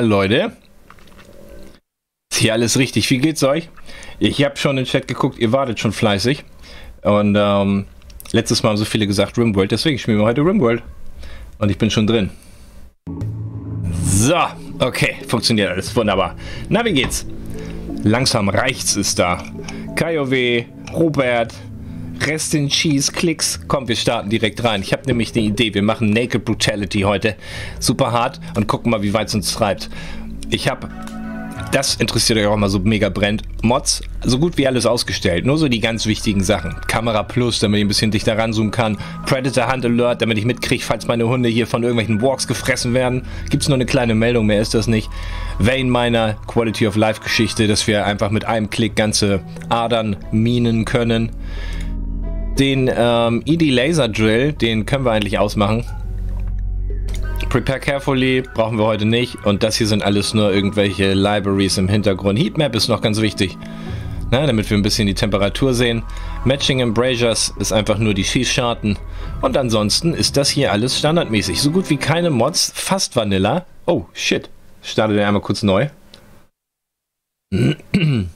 Leute, ist hier alles richtig? Wie geht's euch? Ich habe schon in den Chat geguckt, ihr wartet schon fleißig. Und ähm, letztes Mal haben so viele gesagt Rimworld, deswegen spielen wir heute Rimworld. Und ich bin schon drin. So, okay, funktioniert alles wunderbar. Na, wie geht's? Langsam reicht's ist da. KOW, Robert, Rest in Cheese, Klicks. Komm, wir starten direkt rein. Ich habe nämlich eine Idee. Wir machen Naked Brutality heute. Super hart und gucken mal, wie weit es uns treibt. Ich habe das interessiert euch auch mal so mega brennt. Mods, so gut wie alles ausgestellt. Nur so die ganz wichtigen Sachen. Kamera Plus, damit ich ein bisschen dichter ranzoomen kann. Predator Hunt Alert, damit ich mitkriege, falls meine Hunde hier von irgendwelchen Walks gefressen werden. Gibt es nur eine kleine Meldung, mehr ist das nicht. Vein Miner, Quality of Life Geschichte, dass wir einfach mit einem Klick ganze Adern minen können. Den ähm, ED Laser Drill, den können wir eigentlich ausmachen. Prepare Carefully brauchen wir heute nicht. Und das hier sind alles nur irgendwelche Libraries im Hintergrund. Heatmap ist noch ganz wichtig. Na, damit wir ein bisschen die Temperatur sehen. Matching Embrasures ist einfach nur die Schießscharten. Und ansonsten ist das hier alles standardmäßig. So gut wie keine Mods, fast Vanilla. Oh, shit. Starte den einmal kurz neu.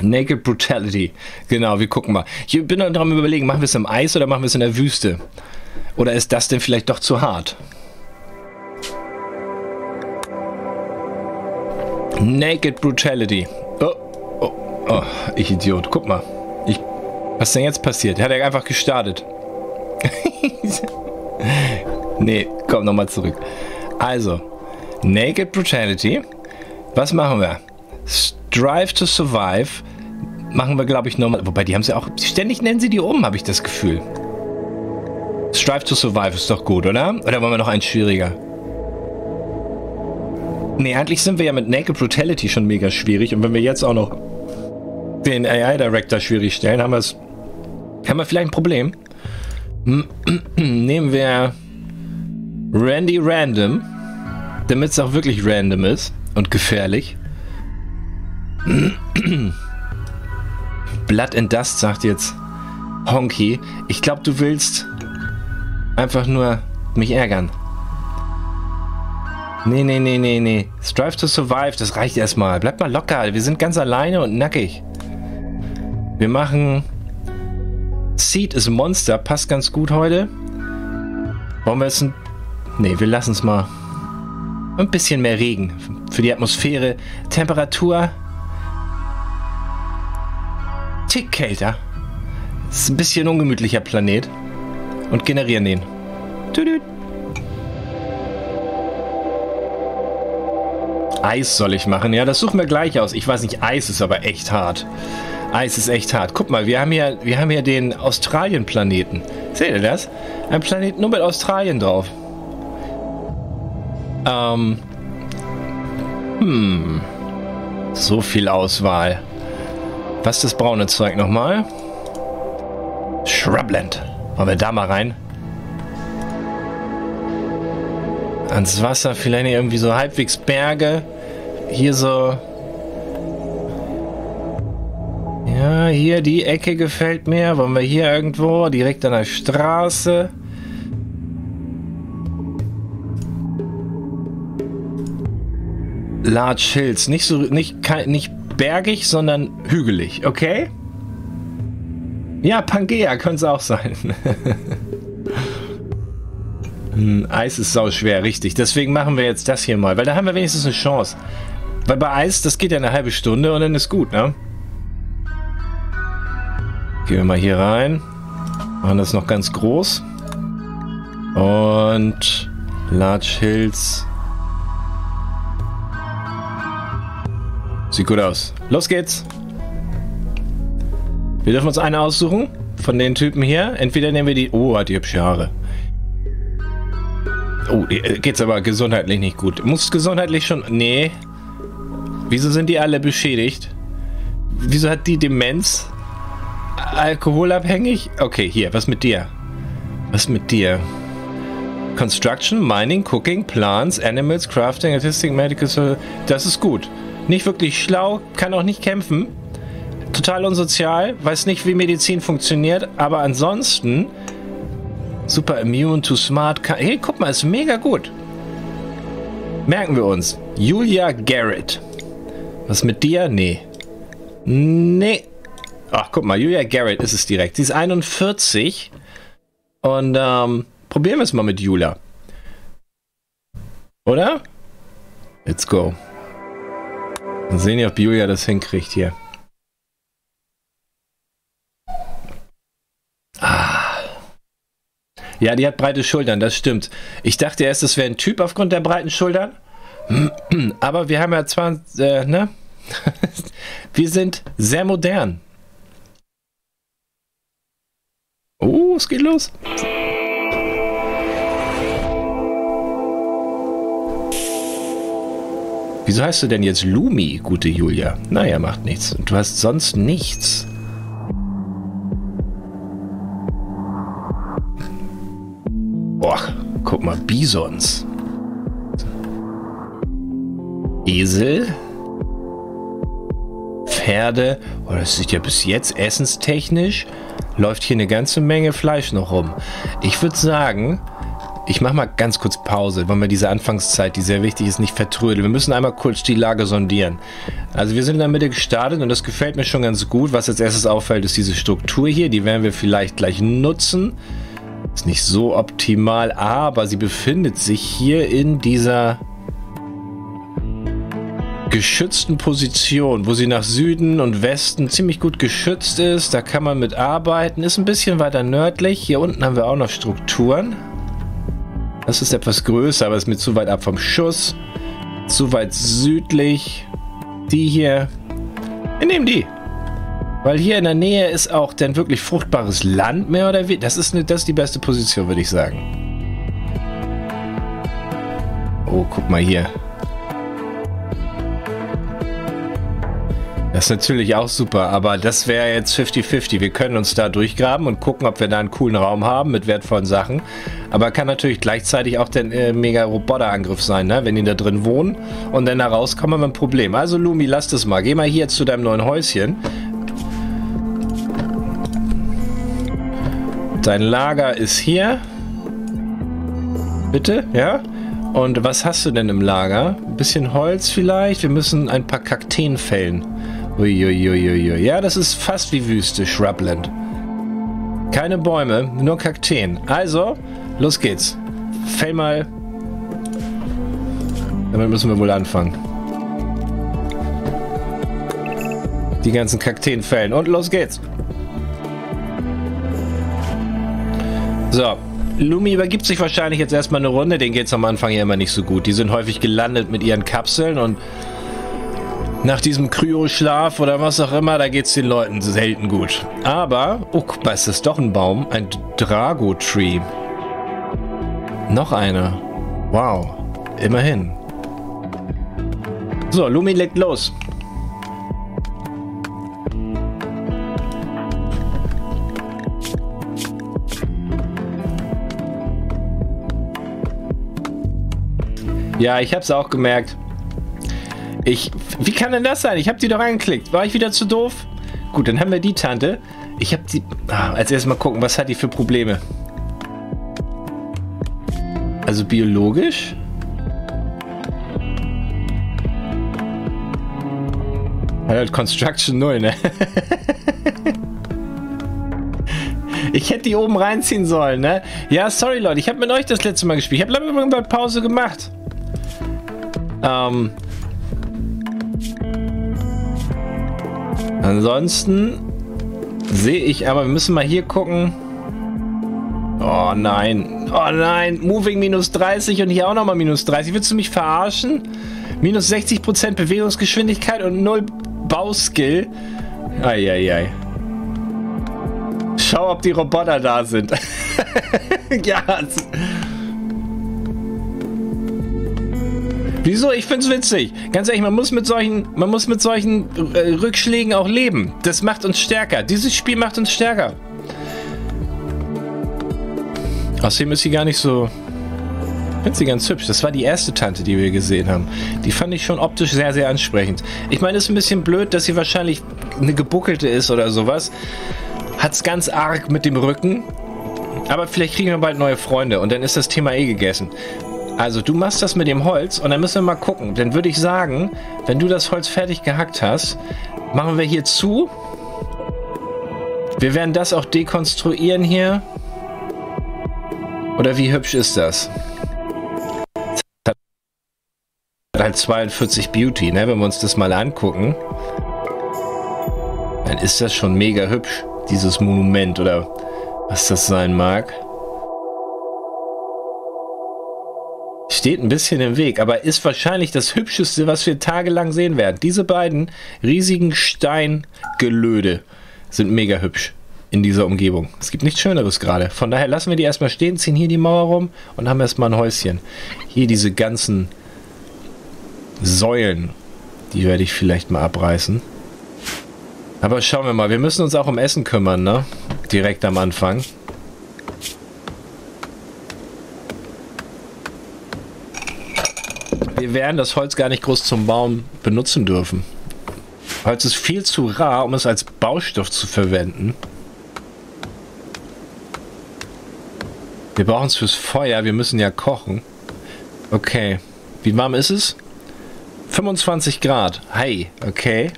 Naked Brutality. Genau, wir gucken mal. Ich bin noch dran überlegen, machen wir es im Eis oder machen wir es in der Wüste? Oder ist das denn vielleicht doch zu hart? Naked Brutality. Oh, oh, oh, ich Idiot. Guck mal. Ich, was ist denn jetzt passiert? Hat er einfach gestartet. nee, komm nochmal zurück. Also, Naked Brutality. Was machen wir? Strive to Survive. Machen wir, glaube ich, nochmal. Wobei, die haben sie auch. Ständig nennen sie die um, habe ich das Gefühl. Strive to Survive ist doch gut, oder? Oder wollen wir noch eins schwieriger? Nee, eigentlich sind wir ja mit Naked Brutality schon mega schwierig. Und wenn wir jetzt auch noch den AI Director schwierig stellen, haben, haben wir vielleicht ein Problem. Nehmen wir Randy Random, damit es auch wirklich random ist und gefährlich. Blood and Dust sagt jetzt Honky. Ich glaube, du willst einfach nur mich ärgern. Nee, nee, nee, nee, nee. Strive to survive, das reicht erstmal. Bleib mal locker, wir sind ganz alleine und nackig. Wir machen... Seed is Monster, passt ganz gut heute. Wollen wir jetzt ein... Nee, wir lassen es mal. Ein bisschen mehr Regen für die Atmosphäre. Temperatur... Tick kälter. Ist ein bisschen ungemütlicher Planet. Und generieren den. Tüdüt. Eis soll ich machen. Ja, das suchen wir gleich aus. Ich weiß nicht, Eis ist aber echt hart. Eis ist echt hart. Guck mal, wir haben hier, wir haben hier den Australien-Planeten. Seht ihr das? Ein Planet nur mit Australien drauf. Ähm. Hm. So viel Auswahl. Was ist das braune Zeug nochmal? Shrubland. Wollen wir da mal rein? Ans Wasser, vielleicht irgendwie so halbwegs Berge. Hier so... Ja, hier die Ecke gefällt mir. Wollen wir hier irgendwo? Direkt an der Straße. Large Hills. Nicht so, nicht, nicht bergig, sondern hügelig, okay? Ja, Pangea könnte es auch sein. hm, Eis ist sau schwer, richtig. Deswegen machen wir jetzt das hier mal, weil da haben wir wenigstens eine Chance. Weil bei Eis, das geht ja eine halbe Stunde und dann ist gut, ne? Gehen wir mal hier rein. Machen das noch ganz groß. Und Large Hills. Sieht gut aus. Los geht's. Wir dürfen uns eine aussuchen von den Typen hier. Entweder nehmen wir die... Oh, hat die hübsche Haare. Oh, äh, geht's aber gesundheitlich nicht gut. Muss gesundheitlich schon... Nee. Wieso sind die alle beschädigt? Wieso hat die Demenz? Alkoholabhängig? Okay, hier, was mit dir? Was mit dir? Construction, Mining, Cooking, Plants, Animals, Crafting, Artistic, Medical... Das ist gut. Nicht wirklich schlau, kann auch nicht kämpfen total unsozial, weiß nicht, wie Medizin funktioniert, aber ansonsten super immune, too smart. Hey, guck mal, ist mega gut. Merken wir uns. Julia Garrett. Was mit dir? Nee. Nee. Ach, guck mal, Julia Garrett ist es direkt. Sie ist 41. Und ähm, probieren wir es mal mit Julia. Oder? Let's go. Mal sehen, ob Julia das hinkriegt hier. Ah. Ja, die hat breite Schultern, das stimmt. Ich dachte erst, das wäre ein Typ aufgrund der breiten Schultern. Aber wir haben ja zwar, äh, ne? wir sind sehr modern. Oh, es geht los. Wieso heißt du denn jetzt Lumi, gute Julia? Naja, macht nichts. Du hast sonst nichts. Boah, guck mal, Bisons. Esel. Pferde. Oh, das sieht ja bis jetzt essenstechnisch. Läuft hier eine ganze Menge Fleisch noch rum. Ich würde sagen, ich mache mal ganz kurz Pause, weil wir diese Anfangszeit, die sehr wichtig ist, nicht vertrödeln. Wir müssen einmal kurz die Lage sondieren. Also wir sind in der Mitte gestartet und das gefällt mir schon ganz gut. Was als erstes auffällt, ist diese Struktur hier. Die werden wir vielleicht gleich nutzen. Ist nicht so optimal, aber sie befindet sich hier in dieser geschützten Position, wo sie nach Süden und Westen ziemlich gut geschützt ist. Da kann man mit arbeiten. Ist ein bisschen weiter nördlich. Hier unten haben wir auch noch Strukturen. Das ist etwas größer, aber ist mir zu weit ab vom Schuss. Zu weit südlich. Die hier. Wir nehmen die. Weil hier in der Nähe ist auch dann wirklich fruchtbares Land mehr oder weniger. Das das ist die beste Position, würde ich sagen. Oh, guck mal hier. Das ist natürlich auch super, aber das wäre jetzt 50-50. Wir können uns da durchgraben und gucken, ob wir da einen coolen Raum haben mit wertvollen Sachen. Aber kann natürlich gleichzeitig auch der äh, mega Roboterangriff sein, ne? wenn die da drin wohnen und dann da rauskommen, haben wir ein Problem. Also Lumi, lass das mal. Geh mal hier zu deinem neuen Häuschen. Dein Lager ist hier. Bitte, ja? Und was hast du denn im Lager? Ein bisschen Holz vielleicht? Wir müssen ein paar Kakteen fällen. Uiuiuiui. Ja, das ist fast wie Wüste, Shrubland. Keine Bäume, nur Kakteen. Also, los geht's. Fäll mal. Damit müssen wir wohl anfangen. Die ganzen Kakteen fällen. Und los geht's. So. Lumi übergibt sich wahrscheinlich jetzt erstmal eine Runde. Den geht's am Anfang ja immer nicht so gut. Die sind häufig gelandet mit ihren Kapseln und nach diesem Kryoschlaf oder was auch immer, da geht es den Leuten selten gut. Aber, oh, guck mal, ist das doch ein Baum? Ein Drago-Tree. Noch einer. Wow. Immerhin. So, Lumi legt los. Ja, ich hab's auch gemerkt. Ich. Wie kann denn das sein? Ich habe die doch angeklickt. War ich wieder zu doof? Gut, dann haben wir die Tante. Ich habe die. Ah, als erstes mal gucken, was hat die für Probleme? Also biologisch? Halt Construction 0, ne? ich hätte die oben reinziehen sollen, ne? Ja, sorry Leute, ich habe mit euch das letzte Mal gespielt. Ich habe lange mal Pause gemacht. Ähm, Ansonsten sehe ich aber, wir müssen mal hier gucken. Oh nein. Oh nein. Moving minus 30 und hier auch nochmal minus 30. Willst du mich verarschen? Minus 60% Bewegungsgeschwindigkeit und 0 Bauskill. Eieiei. Schau, ob die Roboter da sind. ja. Wieso? Ich find's witzig. Ganz ehrlich, man muss mit solchen, man muss mit solchen äh, Rückschlägen auch leben. Das macht uns stärker. Dieses Spiel macht uns stärker. Außerdem ist sie gar nicht so. Ich finde sie ganz hübsch. Das war die erste Tante, die wir gesehen haben. Die fand ich schon optisch sehr, sehr ansprechend. Ich meine, es ist ein bisschen blöd, dass sie wahrscheinlich eine gebuckelte ist oder sowas. Hat's ganz arg mit dem Rücken. Aber vielleicht kriegen wir bald neue Freunde und dann ist das Thema eh gegessen. Also du machst das mit dem Holz und dann müssen wir mal gucken. Dann würde ich sagen, wenn du das Holz fertig gehackt hast, machen wir hier zu. Wir werden das auch dekonstruieren hier. Oder wie hübsch ist das? das hat halt 42 Beauty, ne? Wenn wir uns das mal angucken, dann ist das schon mega hübsch, dieses Monument oder was das sein mag. Steht ein bisschen im Weg, aber ist wahrscheinlich das Hübscheste, was wir tagelang sehen werden. Diese beiden riesigen Steingelöde sind mega hübsch in dieser Umgebung. Es gibt nichts Schöneres gerade. Von daher lassen wir die erstmal stehen, ziehen hier die Mauer rum und haben erstmal ein Häuschen. Hier diese ganzen Säulen, die werde ich vielleicht mal abreißen. Aber schauen wir mal, wir müssen uns auch um Essen kümmern, ne? Direkt am Anfang. Wir werden das Holz gar nicht groß zum Baum benutzen dürfen. Holz ist viel zu rar, um es als Baustoff zu verwenden. Wir brauchen es fürs Feuer, wir müssen ja kochen. Okay. Wie warm ist es? 25 Grad. Hi, okay.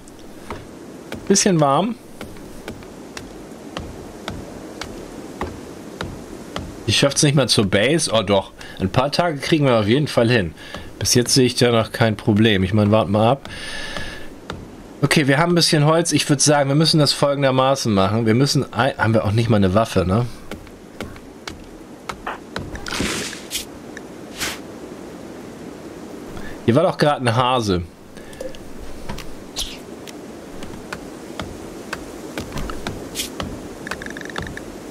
Bisschen warm. Ich schaffe es nicht mal zur Base. Oh doch, ein paar Tage kriegen wir auf jeden Fall hin. Bis jetzt sehe ich da noch kein Problem. Ich meine, warten mal ab. Okay, wir haben ein bisschen Holz. Ich würde sagen, wir müssen das folgendermaßen machen. Wir müssen... Haben wir auch nicht mal eine Waffe, ne? Hier war doch gerade ein Hase.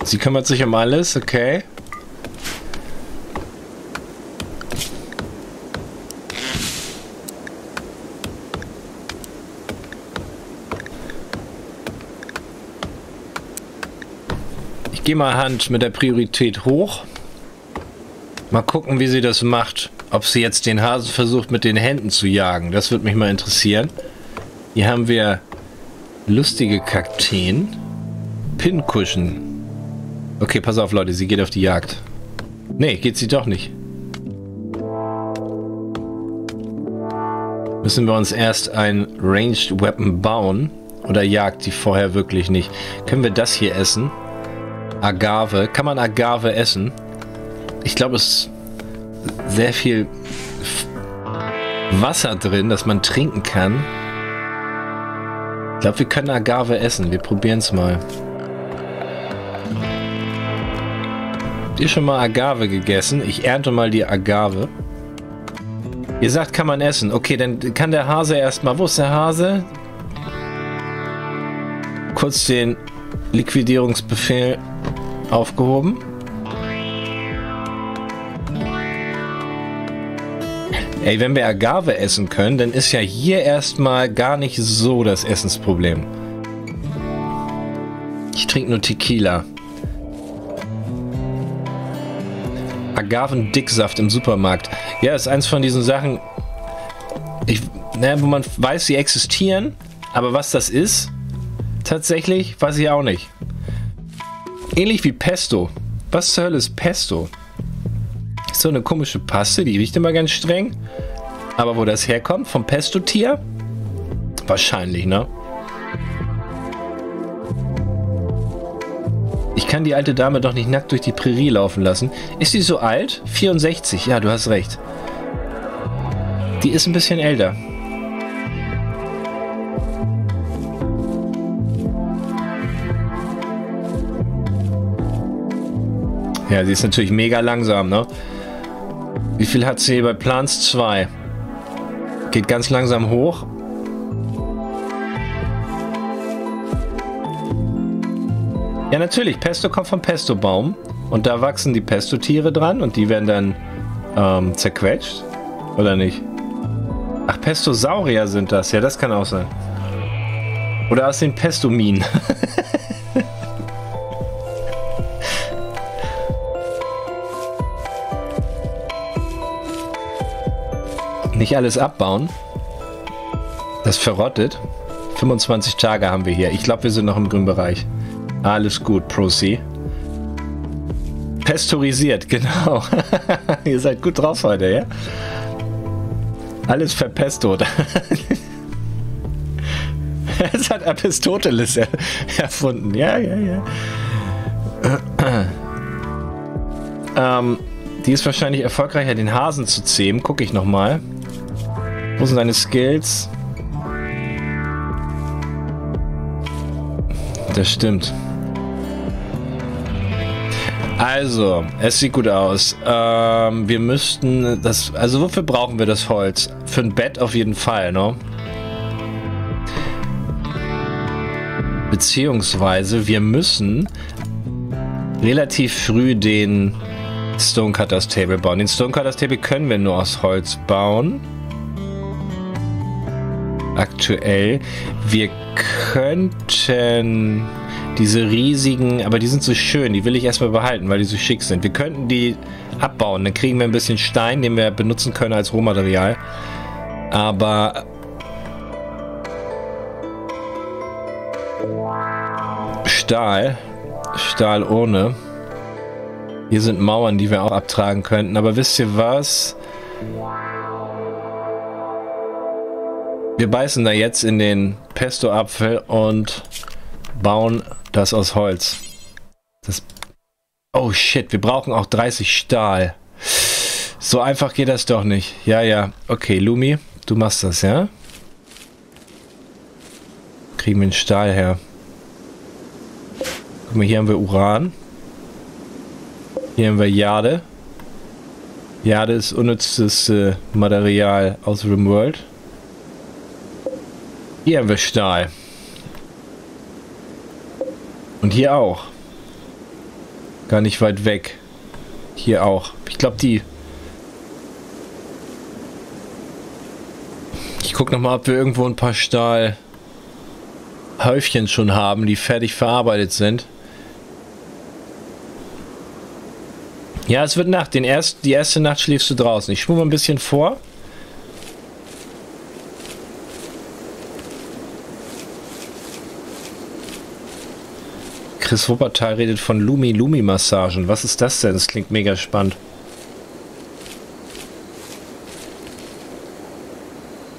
Sie kümmert sich um alles, okay. Ich gehe mal Hand mit der Priorität hoch. Mal gucken, wie sie das macht. Ob sie jetzt den Hasen versucht, mit den Händen zu jagen. Das würde mich mal interessieren. Hier haben wir lustige Kakteen. Pinkuschen. Okay, pass auf, Leute. Sie geht auf die Jagd. Nee, geht sie doch nicht. Müssen wir uns erst ein Ranged Weapon bauen? Oder jagt die vorher wirklich nicht? Können wir das hier essen? Agave. Kann man Agave essen? Ich glaube, es sehr viel Wasser drin, das man trinken kann. Ich glaube, wir können Agave essen. Wir probieren es mal. Habt ihr schon mal Agave gegessen? Ich ernte mal die Agave. Ihr sagt, kann man essen. Okay, dann kann der Hase erstmal... Wo ist der Hase? Kurz den Liquidierungsbefehl aufgehoben. Ey, wenn wir Agave essen können, dann ist ja hier erstmal gar nicht so das Essensproblem. Ich trinke nur Tequila. Agavendicksaft im Supermarkt. Ja, ist eins von diesen Sachen, ich, ne, wo man weiß, sie existieren, aber was das ist, tatsächlich, weiß ich auch nicht. Ähnlich wie Pesto. Was zur Hölle ist Pesto? Ist so eine komische Paste, die riecht immer ganz streng. Aber wo das herkommt, vom Pesto-Tier? Wahrscheinlich, ne? Ich kann die alte Dame doch nicht nackt durch die Prärie laufen lassen. Ist sie so alt? 64, ja, du hast recht. Die ist ein bisschen älter. Ja, sie ist natürlich mega langsam, ne? Wie viel hat sie bei Plants 2? Geht ganz langsam hoch. Ja, natürlich. Pesto kommt vom Pesto-Baum. Und da wachsen die Pesto-Tiere dran und die werden dann ähm, zerquetscht. Oder nicht? Ach, Pestosaurier sind das. Ja, das kann auch sein. Oder aus den Pestominen. Nicht alles abbauen. Das verrottet. 25 Tage haben wir hier. Ich glaube, wir sind noch im grünen Bereich. Alles gut, Procy. Pestorisiert, genau. Ihr seid gut drauf heute, ja? Alles verpestot. Es hat Aristoteles er erfunden. Ja, ja, ja. ähm, die ist wahrscheinlich erfolgreicher, den Hasen zu zähmen. Gucke ich nochmal. Wo sind deine Skills? Das stimmt. Also, es sieht gut aus. Ähm, wir müssten das. Also, wofür brauchen wir das Holz? Für ein Bett auf jeden Fall, ne? Beziehungsweise, wir müssen relativ früh den Stonecutters Table bauen. Den Stonecutters Table können wir nur aus Holz bauen. Aktuell. Wir könnten diese riesigen, aber die sind so schön, die will ich erstmal behalten, weil die so schick sind. Wir könnten die abbauen, dann kriegen wir ein bisschen Stein, den wir benutzen können als Rohmaterial. Aber Stahl, Stahlurne. Hier sind Mauern, die wir auch abtragen könnten. Aber wisst ihr was? Wir beißen da jetzt in den Pesto-Apfel und bauen das aus Holz. Das oh shit, wir brauchen auch 30 Stahl. So einfach geht das doch nicht. Ja, ja. Okay, Lumi, du machst das, ja? Kriegen wir den Stahl her. Guck mal, hier haben wir Uran. Hier haben wir Jade. Jade ist unnützes äh, Material aus dem World. Hier haben wir Stahl. Und hier auch. Gar nicht weit weg. Hier auch. Ich glaube, die... Ich gucke nochmal, ob wir irgendwo ein paar Stahlhäufchen schon haben, die fertig verarbeitet sind. Ja, es wird Nacht. Den erst, die erste Nacht schläfst du draußen. Ich schwumme ein bisschen vor. Chris Wuppertal redet von Lumi-Lumi-Massagen. Was ist das denn? Das klingt mega spannend.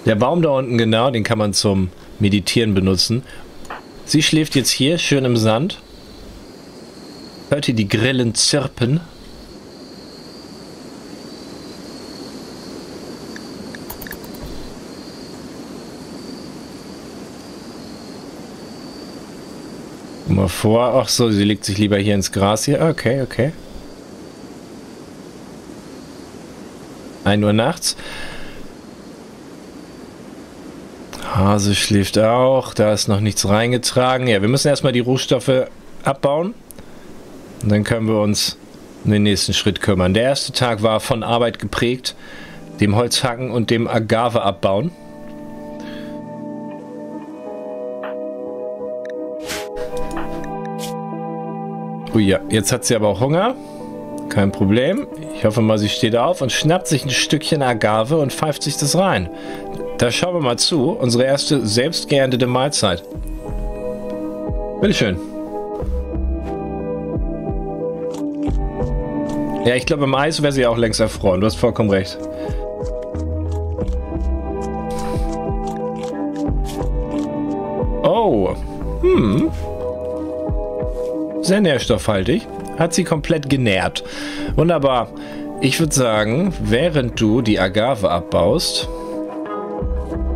Der Baum da unten, genau, den kann man zum Meditieren benutzen. Sie schläft jetzt hier, schön im Sand. Hört ihr die Grillen zirpen? Mal vor. Ach so, sie legt sich lieber hier ins Gras hier. Okay, okay. 1 Uhr nachts. Hase schläft auch. Da ist noch nichts reingetragen. Ja, wir müssen erstmal die Rohstoffe abbauen. Und dann können wir uns um den nächsten Schritt kümmern. Der erste Tag war von Arbeit geprägt, dem Holzhacken und dem Agave abbauen. Oh ja, jetzt hat sie aber auch Hunger. Kein Problem. Ich hoffe mal, sie steht auf und schnappt sich ein Stückchen Agave und pfeift sich das rein. Da schauen wir mal zu. Unsere erste selbst geerntete Mahlzeit. Bitteschön. Ja, ich glaube, im Eis wäre sie auch längst erfroren. Du hast vollkommen recht. Oh. Hm sehr nährstoffhaltig. Hat sie komplett genährt. Wunderbar. Ich würde sagen, während du die Agave abbaust,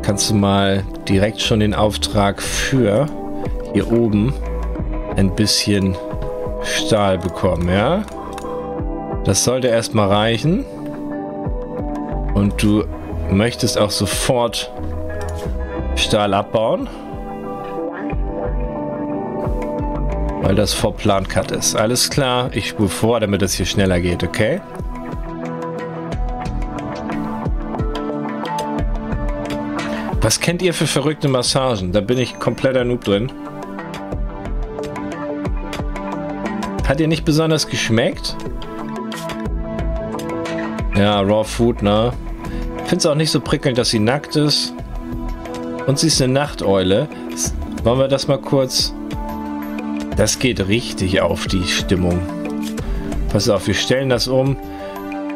kannst du mal direkt schon den Auftrag für hier oben ein bisschen Stahl bekommen, ja? Das sollte erstmal reichen. Und du möchtest auch sofort Stahl abbauen. Weil das vor Plan Cut ist. Alles klar, ich spule vor, damit es hier schneller geht, okay? Was kennt ihr für verrückte Massagen? Da bin ich kompletter Noob drin. Hat ihr nicht besonders geschmeckt? Ja, Raw Food, ne? Es auch nicht so prickelnd, dass sie nackt ist. Und sie ist eine Nachteule. Wollen wir das mal kurz das geht richtig auf die Stimmung. Pass auf, wir stellen das um.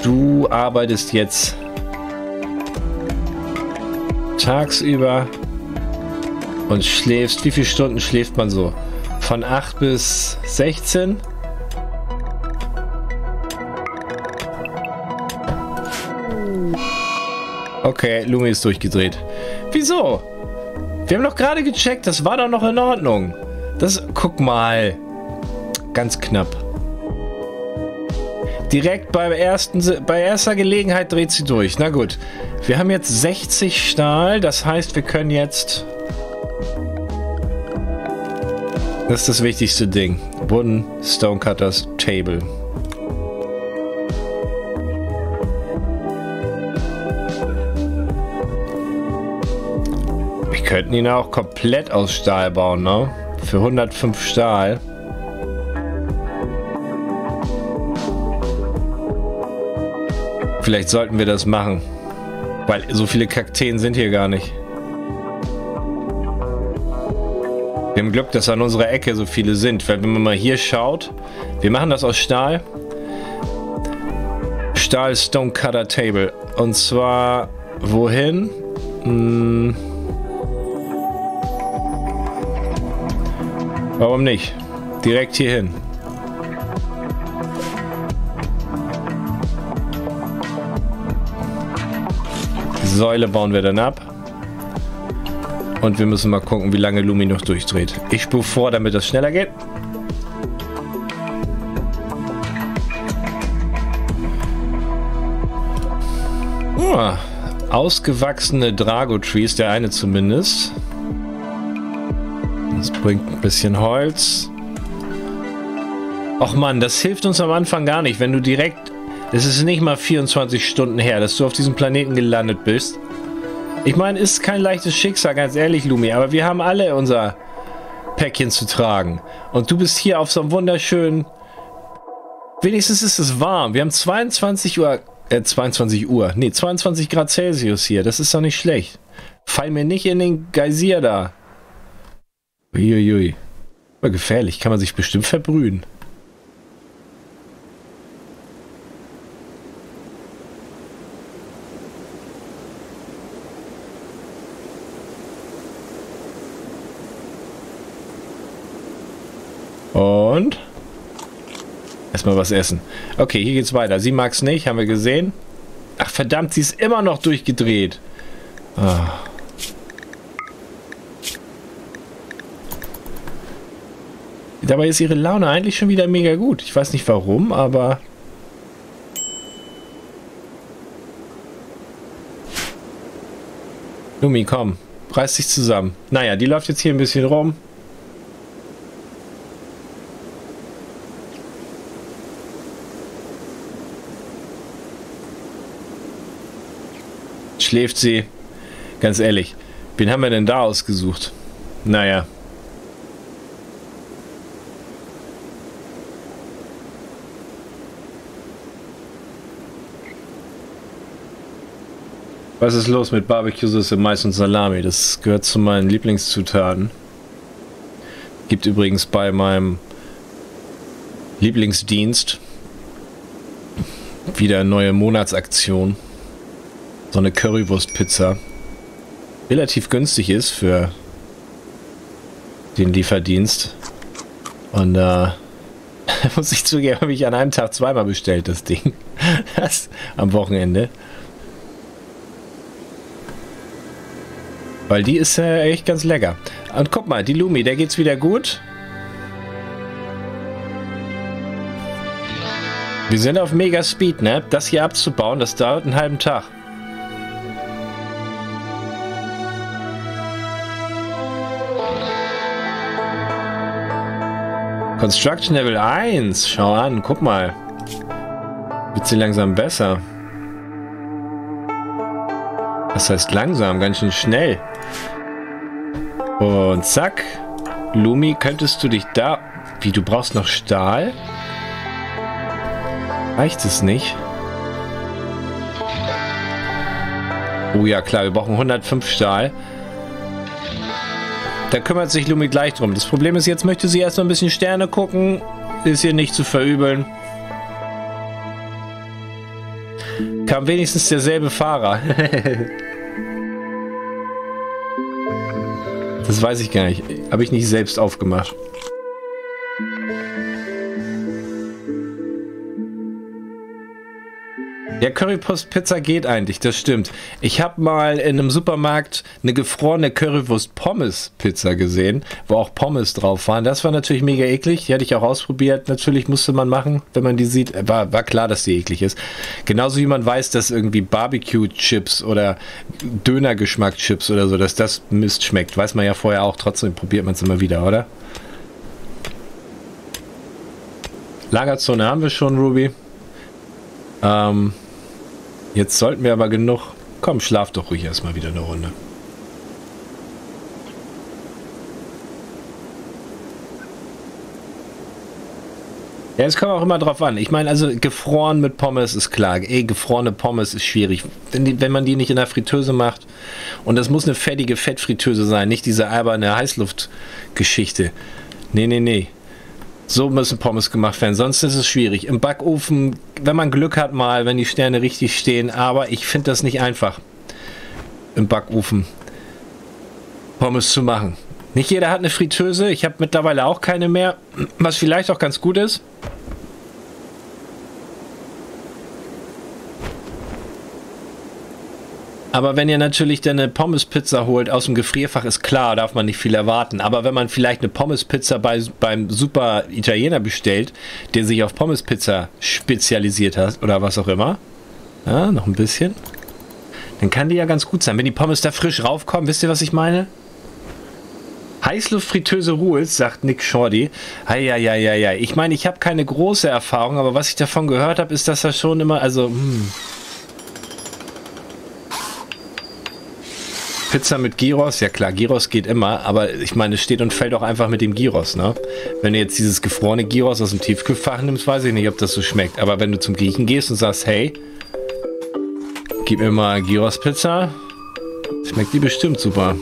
Du arbeitest jetzt tagsüber und schläfst. Wie viele Stunden schläft man so? Von 8 bis 16? Okay, Lumi ist durchgedreht. Wieso? Wir haben doch gerade gecheckt, das war doch noch in Ordnung. Das, guck mal. Ganz knapp. Direkt beim ersten, bei erster Gelegenheit dreht sie durch. Na gut. Wir haben jetzt 60 Stahl. Das heißt, wir können jetzt... Das ist das wichtigste Ding. Wooden Stonecutters Table. Wir könnten ihn auch komplett aus Stahl bauen, ne? Für 105 Stahl. Vielleicht sollten wir das machen. Weil so viele Kakteen sind hier gar nicht. Wir haben Glück, dass an unserer Ecke so viele sind. Weil wenn man mal hier schaut, wir machen das aus Stahl. Stahl Stone Cutter Table. Und zwar wohin? Hm. Warum nicht? Direkt hier hin. Säule bauen wir dann ab. Und wir müssen mal gucken, wie lange Lumi noch durchdreht. Ich spule vor, damit das schneller geht. Oh, ausgewachsene Drago-Trees, der eine zumindest. Das bringt ein bisschen Holz. Och man, das hilft uns am Anfang gar nicht, wenn du direkt es ist nicht mal 24 Stunden her, dass du auf diesem Planeten gelandet bist. Ich meine, ist kein leichtes Schicksal, ganz ehrlich, Lumi, aber wir haben alle unser Päckchen zu tragen. Und du bist hier auf so einem wunderschönen... Wenigstens ist es warm. Wir haben 22 Uhr... Äh, 22 Uhr. Nee, 22 Grad Celsius hier. Das ist doch nicht schlecht. Fall mir nicht in den Geysir da. Uiuiui. Aber gefährlich. Kann man sich bestimmt verbrühen. Und? Erstmal was essen. Okay, hier geht's weiter. Sie mag's nicht, haben wir gesehen. Ach verdammt, sie ist immer noch durchgedreht. Ah. Dabei ist ihre Laune eigentlich schon wieder mega gut. Ich weiß nicht warum, aber... Lumi, komm. Reiß dich zusammen. Naja, die läuft jetzt hier ein bisschen rum. schläft sie. Ganz ehrlich, wen haben wir denn da ausgesucht? Naja. Was ist los mit Barbecue-Soße, Mais und Salami? Das gehört zu meinen Lieblingszutaten. Gibt übrigens bei meinem Lieblingsdienst wieder eine neue Monatsaktion so eine Currywurst-Pizza relativ günstig ist für den Lieferdienst. Und äh, muss ich zugeben, habe ich an einem Tag zweimal bestellt, das Ding. Das am Wochenende. Weil die ist äh, echt ganz lecker. Und guck mal, die Lumi, der geht's wieder gut. Wir sind auf Mega Speed, ne? Das hier abzubauen, das dauert einen halben Tag. Construction Level 1. Schau an, guck mal. Wird sie langsam besser. Das heißt langsam, ganz schön schnell. Und zack. Lumi, könntest du dich da... Wie, du brauchst noch Stahl? Reicht es nicht? Oh ja, klar, wir brauchen 105 Stahl. Da kümmert sich Lumi gleich drum. Das Problem ist, jetzt möchte sie erst mal ein bisschen Sterne gucken. Ist hier nicht zu verübeln. Kam wenigstens derselbe Fahrer. das weiß ich gar nicht. Habe ich nicht selbst aufgemacht. Ja, Currywurst-Pizza geht eigentlich, das stimmt. Ich habe mal in einem Supermarkt eine gefrorene Currywurst-Pommes-Pizza gesehen, wo auch Pommes drauf waren. Das war natürlich mega eklig. Die hatte ich auch ausprobiert. Natürlich musste man machen, wenn man die sieht. War, war klar, dass die eklig ist. Genauso wie man weiß, dass irgendwie Barbecue-Chips oder Döner-Geschmack-Chips oder so, dass das Mist schmeckt. Weiß man ja vorher auch. Trotzdem probiert man es immer wieder, oder? Lagerzone haben wir schon, Ruby. Ähm, Jetzt sollten wir aber genug... Komm, schlaf doch ruhig erstmal wieder eine Runde. Ja, es kommt auch immer drauf an. Ich meine, also gefroren mit Pommes ist klar. Ey, gefrorene Pommes ist schwierig. Wenn, die, wenn man die nicht in der Fritteuse macht. Und das muss eine fettige Fettfritteuse sein, nicht diese alberne Heißluftgeschichte. Nee, nee, nee. So müssen Pommes gemacht werden, sonst ist es schwierig. Im Backofen, wenn man Glück hat mal, wenn die Sterne richtig stehen, aber ich finde das nicht einfach, im Backofen Pommes zu machen. Nicht jeder hat eine Fritteuse, ich habe mittlerweile auch keine mehr, was vielleicht auch ganz gut ist. Aber wenn ihr natürlich dann eine Pommespizza holt aus dem Gefrierfach, ist klar, darf man nicht viel erwarten. Aber wenn man vielleicht eine Pommespizza bei, beim super Italiener bestellt, der sich auf Pommespizza spezialisiert hat oder was auch immer, ja, noch ein bisschen, dann kann die ja ganz gut sein. Wenn die Pommes da frisch raufkommen, wisst ihr, was ich meine? Heißluftfritteuse Rules, sagt Nick Shorty. ja. Ich meine, ich habe keine große Erfahrung, aber was ich davon gehört habe, ist, dass das schon immer, also, hm, Pizza mit Gyros, ja klar, Gyros geht immer, aber ich meine, es steht und fällt auch einfach mit dem Gyros, ne? Wenn du jetzt dieses gefrorene Gyros aus dem Tiefkühlfach nimmst, weiß ich nicht, ob das so schmeckt. Aber wenn du zum Griechen gehst und sagst, hey, gib mir mal Gyros-Pizza, schmeckt die bestimmt super.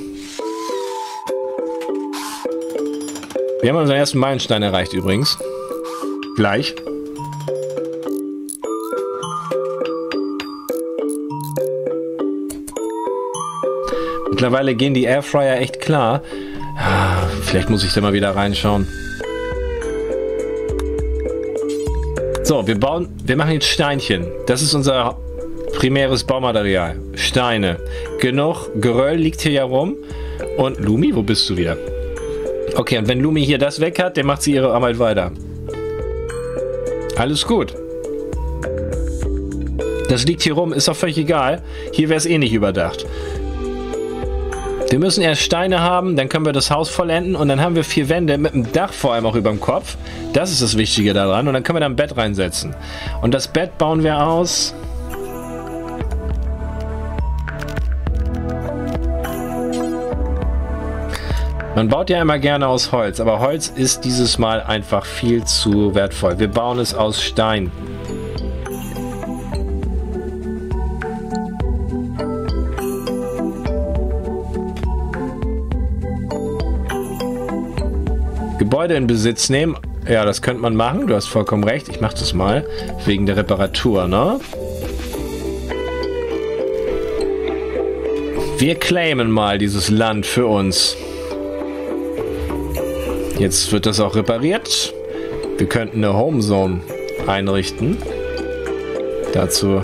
Wir haben unseren ersten Meilenstein erreicht übrigens. Gleich. Mittlerweile gehen die Airfryer echt klar. Ah, vielleicht muss ich da mal wieder reinschauen. So, wir bauen, wir machen jetzt Steinchen. Das ist unser primäres Baumaterial. Steine. Genug Geröll liegt hier ja rum. Und Lumi, wo bist du wieder? Okay, und wenn Lumi hier das weg hat, dann macht sie ihre Arbeit weiter. Alles gut. Das liegt hier rum, ist doch völlig egal. Hier wäre es eh nicht überdacht. Wir müssen erst Steine haben, dann können wir das Haus vollenden und dann haben wir vier Wände mit einem Dach vor allem auch über dem Kopf. Das ist das Wichtige daran und dann können wir da ein Bett reinsetzen. Und das Bett bauen wir aus... Man baut ja immer gerne aus Holz, aber Holz ist dieses Mal einfach viel zu wertvoll. Wir bauen es aus Stein. Gebäude in Besitz nehmen. Ja, das könnte man machen. Du hast vollkommen recht. Ich mache das mal. Wegen der Reparatur, ne? Wir claimen mal dieses Land für uns. Jetzt wird das auch repariert. Wir könnten eine Homezone einrichten. Dazu...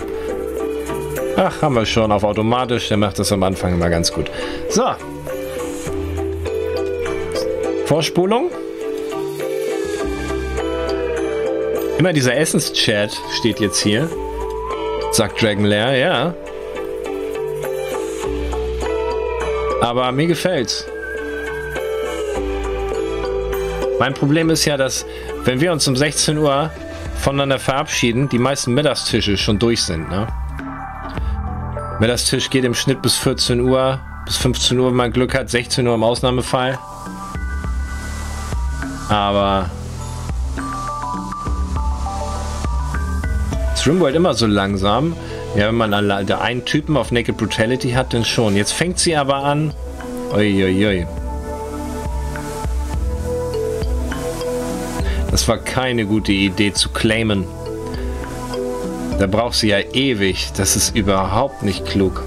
Ach, haben wir schon auf automatisch. Der macht das am Anfang immer ganz gut. So. Vorspulung. Immer dieser Essenschat steht jetzt hier. Sagt Dragon Lair, ja. Aber mir gefällt's. Mein Problem ist ja, dass wenn wir uns um 16 Uhr voneinander verabschieden, die meisten Mittagstische schon durch sind. Ne? Mittagstisch geht im Schnitt bis 14 Uhr, bis 15 Uhr, wenn man Glück hat, 16 Uhr im Ausnahmefall. Aber Rimworld immer so langsam. Ja, wenn man da einen Typen auf Naked Brutality hat, dann schon. Jetzt fängt sie aber an. Uiuiui. Das war keine gute Idee zu claimen. Da braucht sie ja ewig. Das ist überhaupt nicht klug.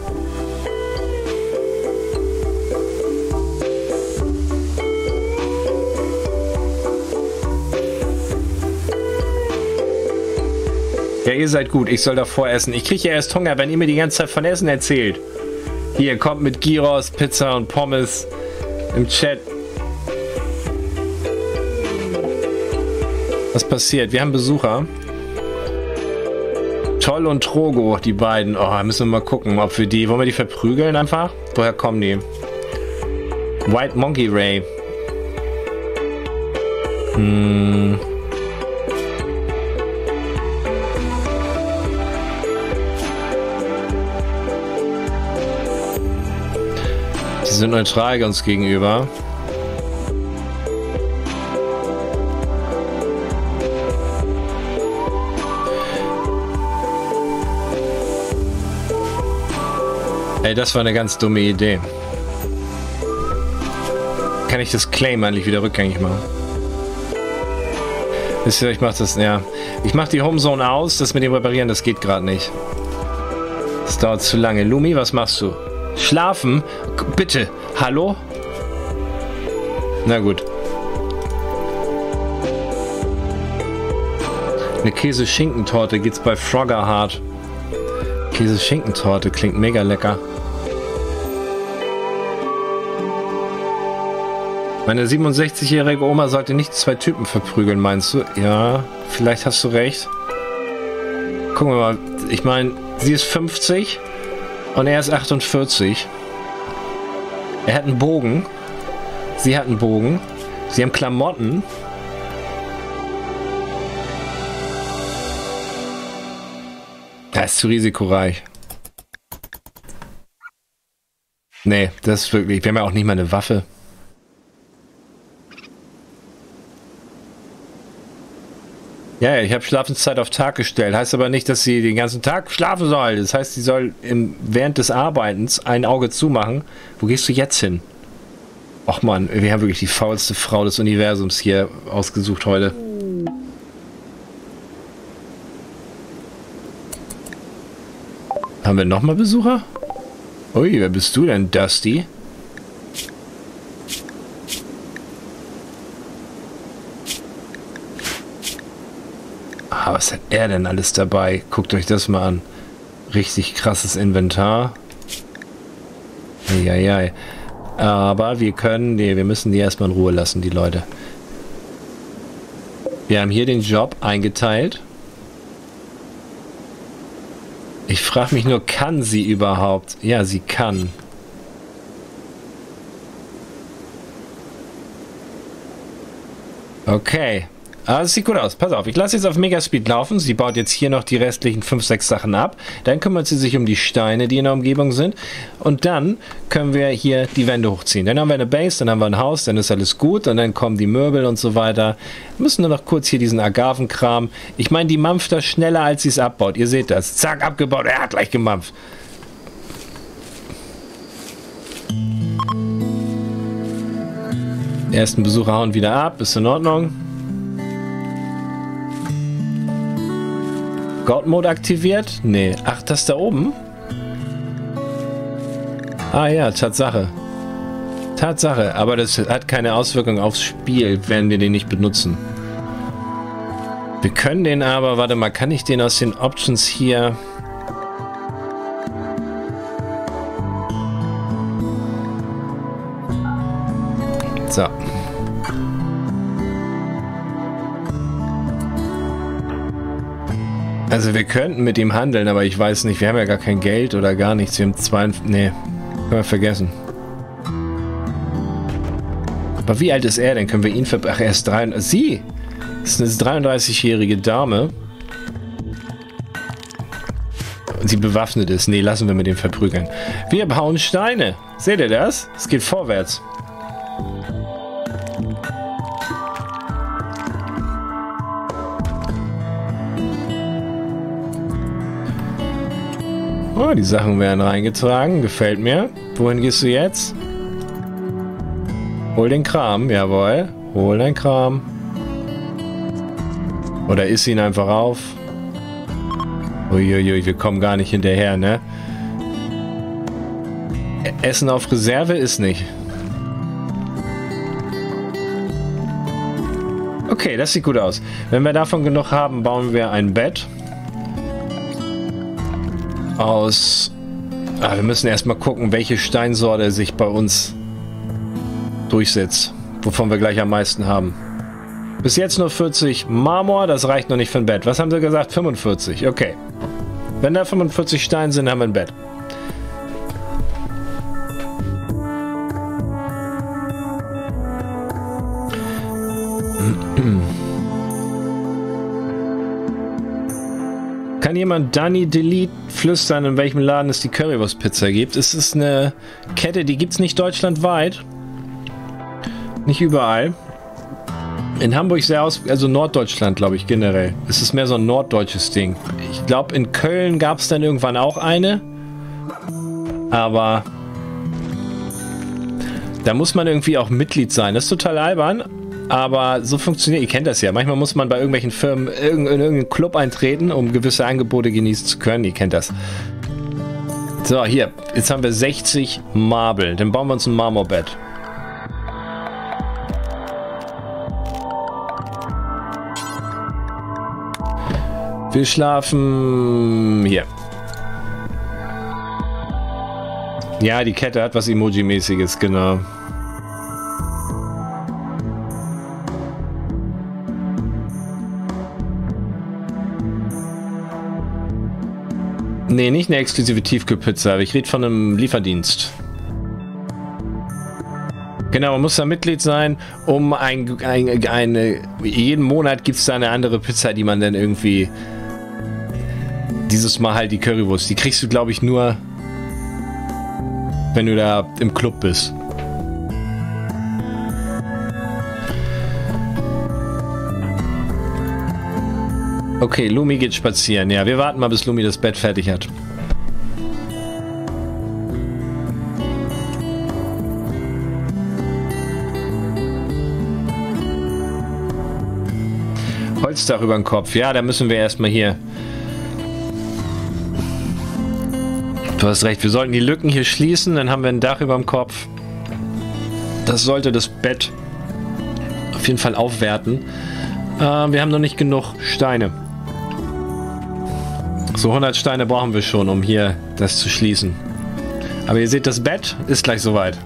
Ja, ihr seid gut. Ich soll davor essen. Ich kriege ja erst Hunger, wenn ihr mir die ganze Zeit von Essen erzählt. Hier, kommt mit Gyros, Pizza und Pommes im Chat. Was passiert? Wir haben Besucher. Toll und Trogo, die beiden. Oh, müssen wir mal gucken, ob wir die... Wollen wir die verprügeln einfach? Woher kommen die? White Monkey Ray. Hm... sind neutral uns gegenüber. Ey, das war eine ganz dumme Idee. Kann ich das Claim eigentlich wieder rückgängig machen? Wisst ihr, ich mach das, ja. Ich mach die Homezone aus, das mit dem Reparieren, das geht gerade nicht. Das dauert zu lange. Lumi, was machst du? Schlafen? Bitte. Hallo? Na gut. Eine Käse-Schinkentorte gibt's bei Frogger Hart. Käse-Schinkentorte klingt mega lecker. Meine 67-jährige Oma sollte nicht zwei Typen verprügeln, meinst du? Ja, vielleicht hast du recht. Gucken wir mal. Ich meine, sie ist 50 und er ist 48. Er hat einen Bogen. Sie hat einen Bogen. Sie haben Klamotten. Das ist zu risikoreich. Nee, das ist wirklich... Wir haben ja auch nicht mal eine Waffe. Ja, ich habe Schlafenszeit auf Tag gestellt. Heißt aber nicht, dass sie den ganzen Tag schlafen soll. Das heißt, sie soll im, während des Arbeitens ein Auge zumachen. Wo gehst du jetzt hin? Ach man, wir haben wirklich die faulste Frau des Universums hier ausgesucht heute. Haben wir nochmal Besucher? Ui, wer bist du denn, Dusty? Ah, was hat er denn alles dabei? Guckt euch das mal an. Richtig krasses Inventar. Eieiei. Aber wir können, nee, wir müssen die erstmal in Ruhe lassen, die Leute. Wir haben hier den Job eingeteilt. Ich frage mich nur, kann sie überhaupt? Ja, sie kann. Okay. Ah, das sieht gut aus. Pass auf, ich lasse jetzt auf Megaspeed laufen. Sie baut jetzt hier noch die restlichen 5, 6 Sachen ab. Dann kümmert sie sich um die Steine, die in der Umgebung sind. Und dann können wir hier die Wände hochziehen. Dann haben wir eine Base, dann haben wir ein Haus, dann ist alles gut. Und dann kommen die Möbel und so weiter. Wir müssen nur noch kurz hier diesen Agavenkram. Ich meine, die mampft das schneller, als sie es abbaut. Ihr seht das. Zack, abgebaut. Er hat gleich gemampft. Ersten Besucher hauen wieder ab. Ist in Ordnung. God Mode aktiviert? Nee. Ach, das da oben? Ah ja, Tatsache. Tatsache, aber das hat keine Auswirkung aufs Spiel, wenn wir den nicht benutzen. Wir können den aber, warte mal, kann ich den aus den Options hier... So. Also wir könnten mit ihm handeln, aber ich weiß nicht, wir haben ja gar kein Geld oder gar nichts. Wir haben zwei... Nee, können wir vergessen. Aber wie alt ist er denn? Können wir ihn ver... Ach, er ist drei... Sie! Das ist eine 33-jährige Dame. Und sie bewaffnet ist. Nee, lassen wir mit dem verprügeln. Wir bauen Steine. Seht ihr das? Es geht vorwärts. Oh, die Sachen werden reingetragen. Gefällt mir. Wohin gehst du jetzt? Hol den Kram. Jawohl. Hol dein Kram. Oder isst ihn einfach auf. Uiuiui, wir kommen gar nicht hinterher, ne? Essen auf Reserve ist nicht. Okay, das sieht gut aus. Wenn wir davon genug haben, bauen wir ein Bett. Aus... Ah, wir müssen erstmal gucken, welche Steinsorte sich bei uns durchsetzt. Wovon wir gleich am meisten haben. Bis jetzt nur 40 Marmor, das reicht noch nicht für ein Bett. Was haben sie gesagt? 45, okay. Wenn da 45 Steine sind, haben wir ein Bett. Kann jemand Danny Delete flüstern, in welchem Laden es die Currywurst-Pizza gibt? Es ist eine Kette, die gibt es nicht deutschlandweit. Nicht überall. In Hamburg sehr aus, also Norddeutschland, glaube ich, generell. Es ist mehr so ein norddeutsches Ding. Ich glaube, in Köln gab es dann irgendwann auch eine. Aber da muss man irgendwie auch Mitglied sein. Das ist total albern. Aber so funktioniert, ihr kennt das ja. Manchmal muss man bei irgendwelchen Firmen in irgendeinen Club eintreten, um gewisse Angebote genießen zu können. Ihr kennt das. So, hier. Jetzt haben wir 60 Marble. Dann bauen wir uns ein Marmorbett. Wir schlafen hier. Ja, die Kette hat was Emoji-mäßiges, genau. Nee, nicht eine exklusive Tiefkühlpizza, aber ich rede von einem Lieferdienst. Genau, man muss da Mitglied sein, um ein, ein, eine... Jeden Monat gibt es da eine andere Pizza, die man dann irgendwie... Dieses Mal halt die Currywurst. Die kriegst du, glaube ich, nur, wenn du da im Club bist. Okay, Lumi geht spazieren. Ja, wir warten mal, bis Lumi das Bett fertig hat. Holzdach über den Kopf. Ja, da müssen wir erstmal hier... Du hast recht, wir sollten die Lücken hier schließen, dann haben wir ein Dach über dem Kopf. Das sollte das Bett auf jeden Fall aufwerten. Äh, wir haben noch nicht genug Steine. So 100 Steine brauchen wir schon, um hier das zu schließen. Aber ihr seht, das Bett ist gleich soweit.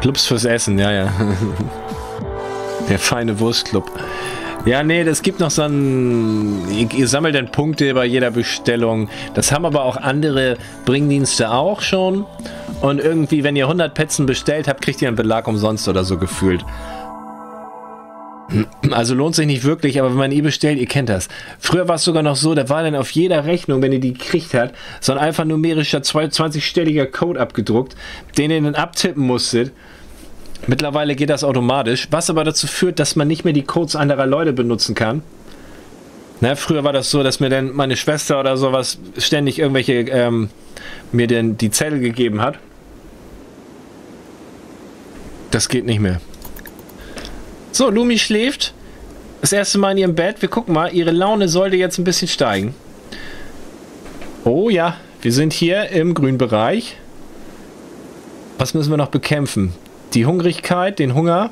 Clubs fürs Essen, ja, ja. Der feine Wurstclub. Ja, nee, es gibt noch so ein... Ihr, ihr, sammelt dann Punkte bei jeder Bestellung. Das haben aber auch andere Bringdienste auch schon. Und irgendwie, wenn ihr 100 Petzen bestellt habt, kriegt ihr einen Belag umsonst oder so gefühlt. Also lohnt sich nicht wirklich, aber wenn man eh bestellt, ihr kennt das. Früher war es sogar noch so, da war dann auf jeder Rechnung, wenn ihr die gekriegt habt, so ein alphanumerischer 22-stelliger Code abgedruckt, den ihr dann abtippen musstet. Mittlerweile geht das automatisch, was aber dazu führt, dass man nicht mehr die Codes anderer Leute benutzen kann. Na, früher war das so, dass mir dann meine Schwester oder sowas ständig irgendwelche ähm, mir denn die Zettel gegeben hat. Das geht nicht mehr. So, Lumi schläft. Das erste Mal in ihrem Bett. Wir gucken mal. Ihre Laune sollte jetzt ein bisschen steigen. Oh ja, wir sind hier im grünen Bereich. Was müssen wir noch bekämpfen? Die Hungrigkeit, den Hunger.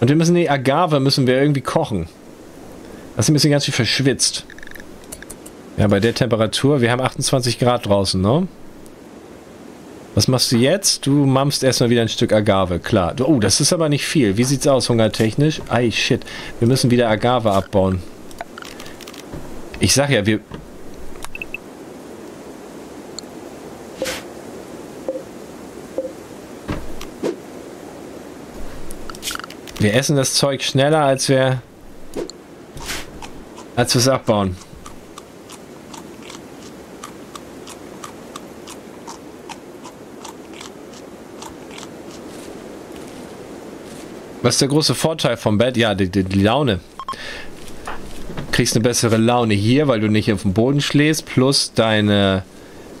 Und wir müssen die Agave müssen wir irgendwie kochen. Das ist ein bisschen ganz schön verschwitzt. Ja, bei der Temperatur. Wir haben 28 Grad draußen, ne? Was machst du jetzt? Du mammst erstmal wieder ein Stück Agave, klar. Oh, das ist aber nicht viel. Wie sieht's aus, hungertechnisch? Ei, shit. Wir müssen wieder Agave abbauen. Ich sag ja, wir... Wir essen das Zeug schneller, als wir... als wir es abbauen. Was ist der große Vorteil vom Bett? Ja, die, die, die Laune. Kriegst eine bessere Laune hier, weil du nicht auf dem Boden schläfst, plus deine,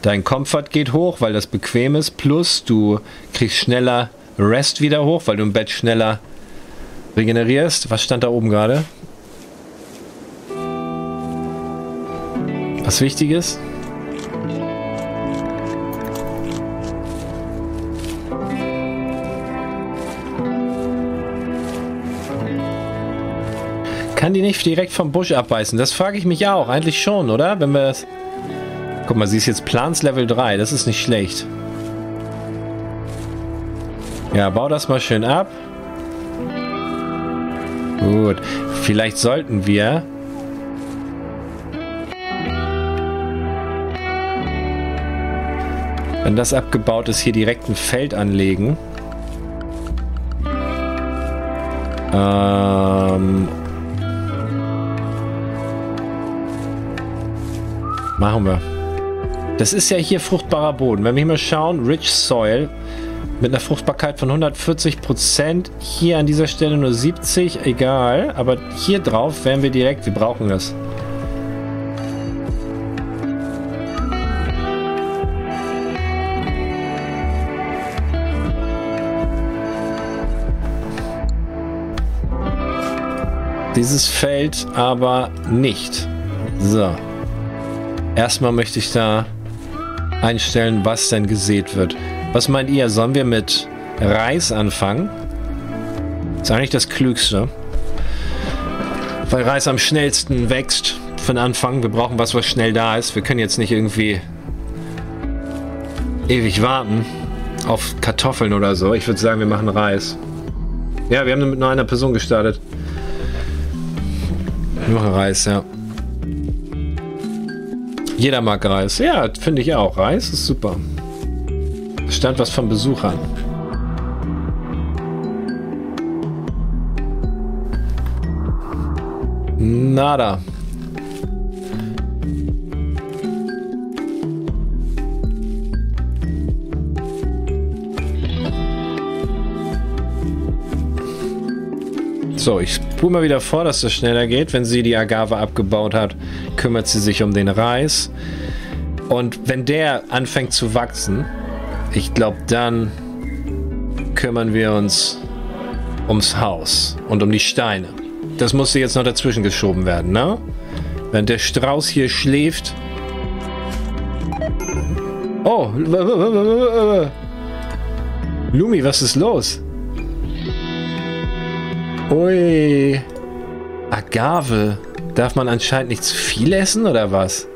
dein Komfort geht hoch, weil das bequem ist, plus du kriegst schneller Rest wieder hoch, weil du im Bett schneller Regenerierst. Was stand da oben gerade? Was wichtig ist? Kann die nicht direkt vom Busch abbeißen? Das frage ich mich auch. Eigentlich schon, oder? Wenn wir das... Guck mal, sie ist jetzt Plans Level 3. Das ist nicht schlecht. Ja, bau das mal schön ab. Gut. Vielleicht sollten wir... Wenn das abgebaut ist, hier direkt ein Feld anlegen. Ähm... Machen wir. Das ist ja hier fruchtbarer Boden. Wenn wir hier mal schauen, Rich Soil mit einer Fruchtbarkeit von 140%. Hier an dieser Stelle nur 70, egal. Aber hier drauf wären wir direkt, wir brauchen das. Dieses Feld aber nicht. So. Erstmal möchte ich da einstellen, was denn gesät wird. Was meint ihr? Sollen wir mit Reis anfangen? ist eigentlich das Klügste. Weil Reis am schnellsten wächst von Anfang. Wir brauchen was, was schnell da ist. Wir können jetzt nicht irgendwie ewig warten auf Kartoffeln oder so. Ich würde sagen, wir machen Reis. Ja, wir haben mit nur einer Person gestartet. Wir machen Reis, ja. Jeder mag Reis. Ja, finde ich auch. Reis ist super. Stand was von Besuchern. Nada. So, ich spule mal wieder vor, dass das schneller geht. Wenn sie die Agave abgebaut hat, kümmert sie sich um den Reis. Und wenn der anfängt zu wachsen, ich glaube, dann kümmern wir uns ums Haus und um die Steine. Das musste jetzt noch dazwischen geschoben werden, ne? Wenn der Strauß hier schläft. Oh, Lumi, was ist los? Ui. Agave. Darf man anscheinend nicht zu viel essen oder was?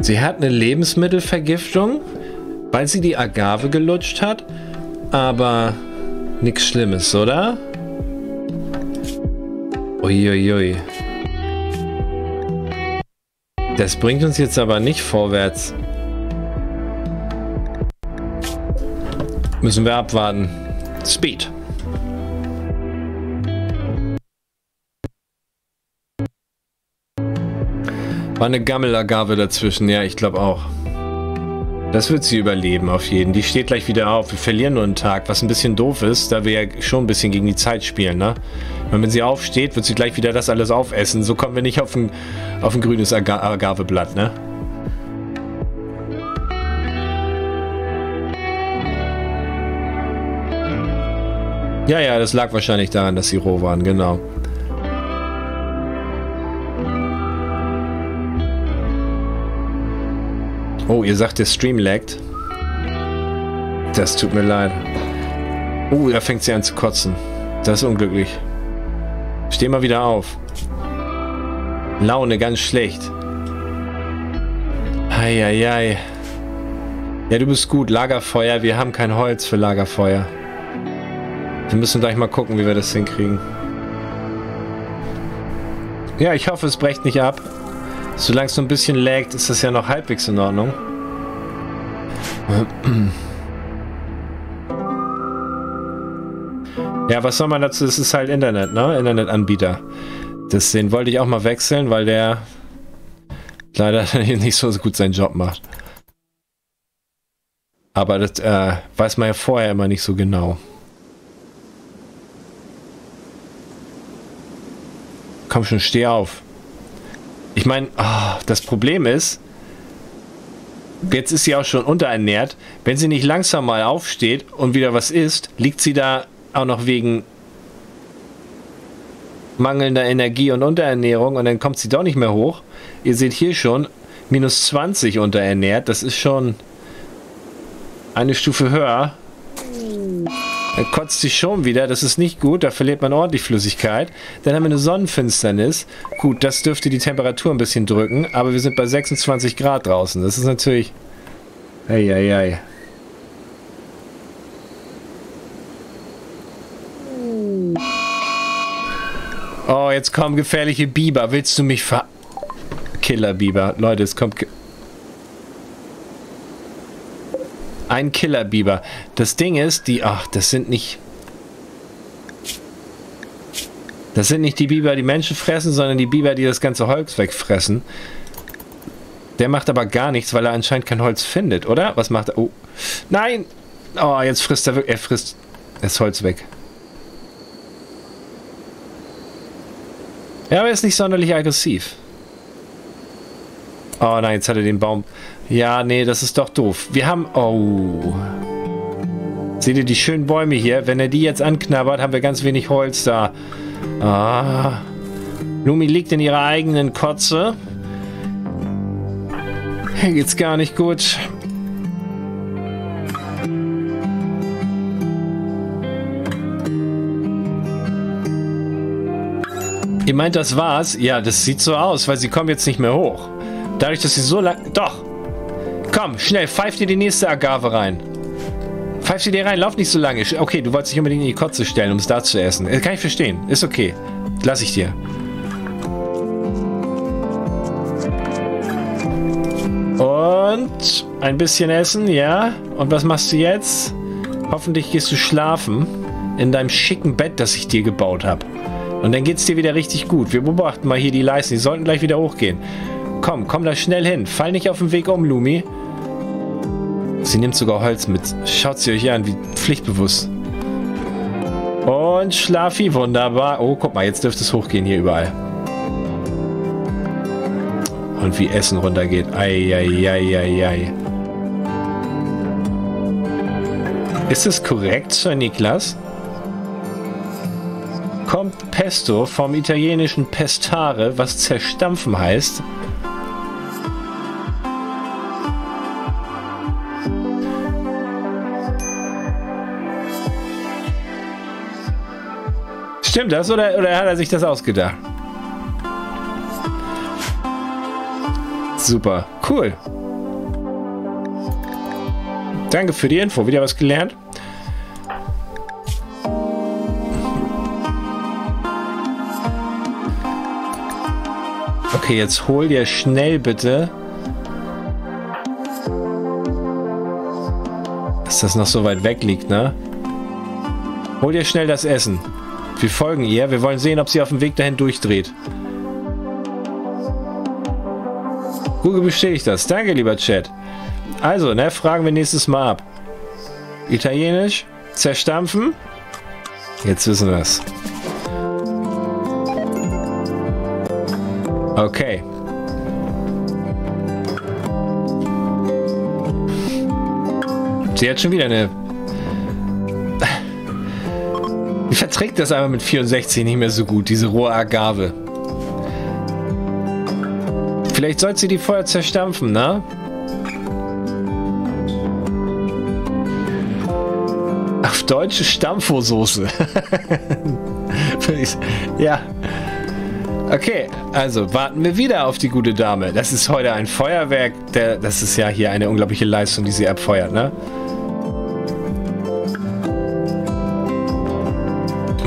Sie hat eine Lebensmittelvergiftung, weil sie die Agave gelutscht hat, aber nichts Schlimmes, oder? Uiuiui. Das bringt uns jetzt aber nicht vorwärts. Müssen wir abwarten. Speed. War eine Gammelagave dazwischen, ja, ich glaube auch. Das wird sie überleben auf jeden. Die steht gleich wieder auf. Wir verlieren nur einen Tag, was ein bisschen doof ist, da wir ja schon ein bisschen gegen die Zeit spielen, ne? Und wenn sie aufsteht, wird sie gleich wieder das alles aufessen. So kommen wir nicht auf ein, auf ein grünes Aga Agaveblatt, ne? Ja, ja, das lag wahrscheinlich daran, dass sie roh waren, genau. Oh, ihr sagt, der Stream laggt. Das tut mir leid. Oh, da fängt sie an zu kotzen. Das ist unglücklich. Steh mal wieder auf. Laune ganz schlecht. Eieiei. Ja, du bist gut. Lagerfeuer. Wir haben kein Holz für Lagerfeuer. Wir müssen gleich mal gucken, wie wir das hinkriegen. Ja, ich hoffe, es brecht nicht ab. Solange es so ein bisschen laggt, ist das ja noch halbwegs in Ordnung. Ja, was soll man dazu? Das ist halt Internet, ne? Internetanbieter. Das, den wollte ich auch mal wechseln, weil der leider nicht so gut seinen Job macht. Aber das äh, weiß man ja vorher immer nicht so genau. Komm schon, steh auf. Ich meine, oh, ah, das Problem ist, jetzt ist sie auch schon unterernährt. Wenn sie nicht langsam mal aufsteht und wieder was isst, liegt sie da auch noch wegen mangelnder Energie und Unterernährung und dann kommt sie doch nicht mehr hoch. Ihr seht hier schon, minus 20 unterernährt. Das ist schon eine Stufe höher. Dann kotzt sie schon wieder. Das ist nicht gut. Da verliert man ordentlich Flüssigkeit. Dann haben wir eine Sonnenfinsternis. Gut, das dürfte die Temperatur ein bisschen drücken. Aber wir sind bei 26 Grad draußen. Das ist natürlich... Eieiei. Oh, jetzt kommen gefährliche Biber. Willst du mich ver... Killer-Biber. Leute, es kommt... Ein Killer-Biber. Das Ding ist, die... Ach, das sind nicht... Das sind nicht die Biber, die Menschen fressen, sondern die Biber, die das ganze Holz wegfressen. Der macht aber gar nichts, weil er anscheinend kein Holz findet, oder? Was macht er? Oh. Nein! Oh, jetzt frisst er wirklich... Er frisst das Holz weg. Ja, aber er ist nicht sonderlich aggressiv. Oh nein, jetzt hat er den Baum... Ja, nee, das ist doch doof. Wir haben... Oh. Seht ihr die schönen Bäume hier? Wenn er die jetzt anknabbert, haben wir ganz wenig Holz da. Ah. Lumi liegt in ihrer eigenen Kotze. Hier geht's gar nicht gut. Ihr meint, das war's? Ja, das sieht so aus, weil sie kommen jetzt nicht mehr hoch. Dadurch, dass sie so lang... Doch! Komm, schnell, pfeif dir die nächste Agave rein. Pfeif sie dir rein, lauf nicht so lange. Okay, du wolltest dich unbedingt in die Kotze stellen, um es da zu essen. Kann ich verstehen. Ist okay. Lass ich dir. Und ein bisschen essen, ja. Und was machst du jetzt? Hoffentlich gehst du schlafen in deinem schicken Bett, das ich dir gebaut habe. Und dann geht es dir wieder richtig gut. Wir beobachten mal hier die Leisten. Die sollten gleich wieder hochgehen. Komm, komm da schnell hin. Fall nicht auf den Weg um, Lumi. Sie nimmt sogar Holz mit. Schaut sie euch an, wie pflichtbewusst. Und Schlafi, wunderbar. Oh, guck mal, jetzt dürfte es hochgehen hier überall. Und wie Essen runtergeht. Eieieiei. Ist es korrekt, Sir Niklas? kommt Pesto vom italienischen pestare, was zerstampfen heißt. Stimmt das oder, oder hat er sich das ausgedacht? Super, cool. Danke für die Info, wieder was gelernt. Okay, jetzt hol dir schnell bitte. Dass das noch so weit weg liegt, ne? Hol dir schnell das Essen. Wir folgen ihr. Wir wollen sehen, ob sie auf dem Weg dahin durchdreht. Google bestätigt das. Danke, lieber Chat. Also, ne, fragen wir nächstes Mal ab. Italienisch? Zerstampfen? Jetzt wissen wir es. Okay. Sie hat schon wieder eine... verträgt das einmal mit 64 nicht mehr so gut, diese rohe Agave? Vielleicht sollte sie die vorher zerstampfen, ne? Auf deutsche Stampfosoße. ja. Okay, also warten wir wieder auf die gute Dame. Das ist heute ein Feuerwerk. Der, das ist ja hier eine unglaubliche Leistung, die sie abfeuert, ne?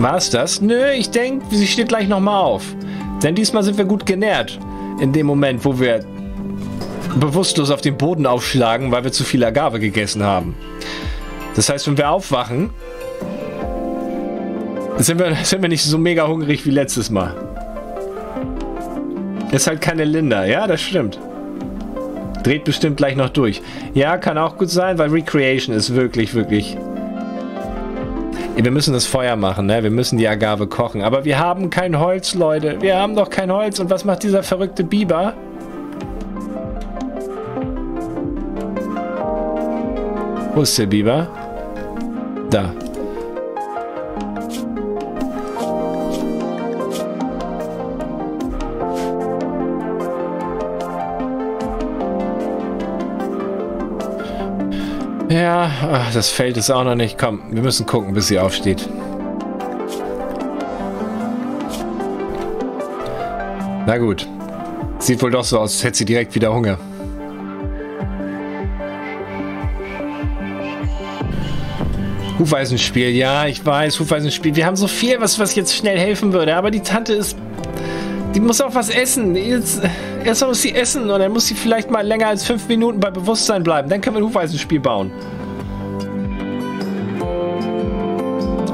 War es das? Nö, ich denke, sie steht gleich nochmal auf. Denn diesmal sind wir gut genährt. In dem Moment, wo wir bewusstlos auf den Boden aufschlagen, weil wir zu viel Agave gegessen haben. Das heißt, wenn wir aufwachen, sind wir, sind wir nicht so mega hungrig wie letztes Mal. Ist halt keine Linda. Ja, das stimmt. Dreht bestimmt gleich noch durch. Ja, kann auch gut sein, weil Recreation ist wirklich, wirklich... Wir müssen das Feuer machen, ne? Wir müssen die Agave kochen. Aber wir haben kein Holz, Leute. Wir haben doch kein Holz. Und was macht dieser verrückte Biber? Wo ist der Biber? Da. Ach, das Feld ist auch noch nicht. Komm, wir müssen gucken, bis sie aufsteht. Na gut. Sieht wohl doch so aus, als hätte sie direkt wieder Hunger. Hufeisenspiel, ja, ich weiß, Hufeisenspiel. Wir haben so viel, was, was jetzt schnell helfen würde, aber die Tante ist... Die muss auch was essen. Jetzt, erst muss sie essen und dann muss sie vielleicht mal länger als fünf Minuten bei Bewusstsein bleiben. Dann können wir ein Hufeisenspiel bauen.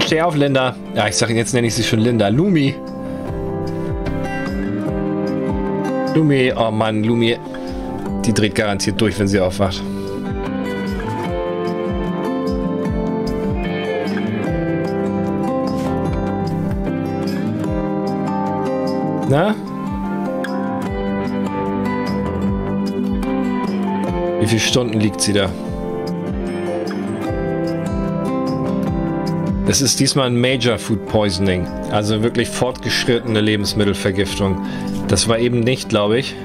Steh auf, Linda. Ja, ich sag jetzt nenne ich sie schon Linda. Lumi. Lumi, oh Mann, Lumi. Die dreht garantiert durch, wenn sie aufwacht. Na? Wie viele Stunden liegt sie da? Es ist diesmal ein Major Food Poisoning, also wirklich fortgeschrittene Lebensmittelvergiftung. Das war eben nicht, glaube ich.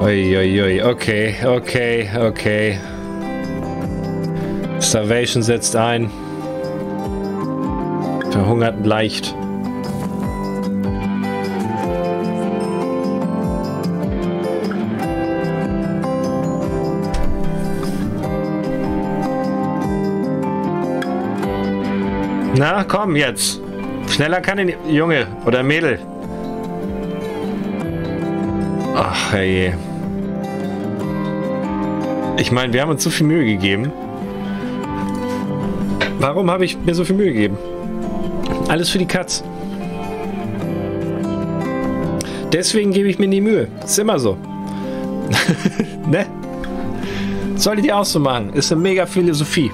Uiuiui, okay, okay, okay. Starvation setzt ein. Verhungert leicht. Na, komm jetzt. Schneller kann ich Junge oder Mädel. Ach, hey. Ich meine, wir haben uns so viel Mühe gegeben. Warum habe ich mir so viel Mühe gegeben? Alles für die Katz. Deswegen gebe ich mir nie Mühe. Ist immer so. ne? Solltet ihr auch so machen. Ist eine mega Philosophie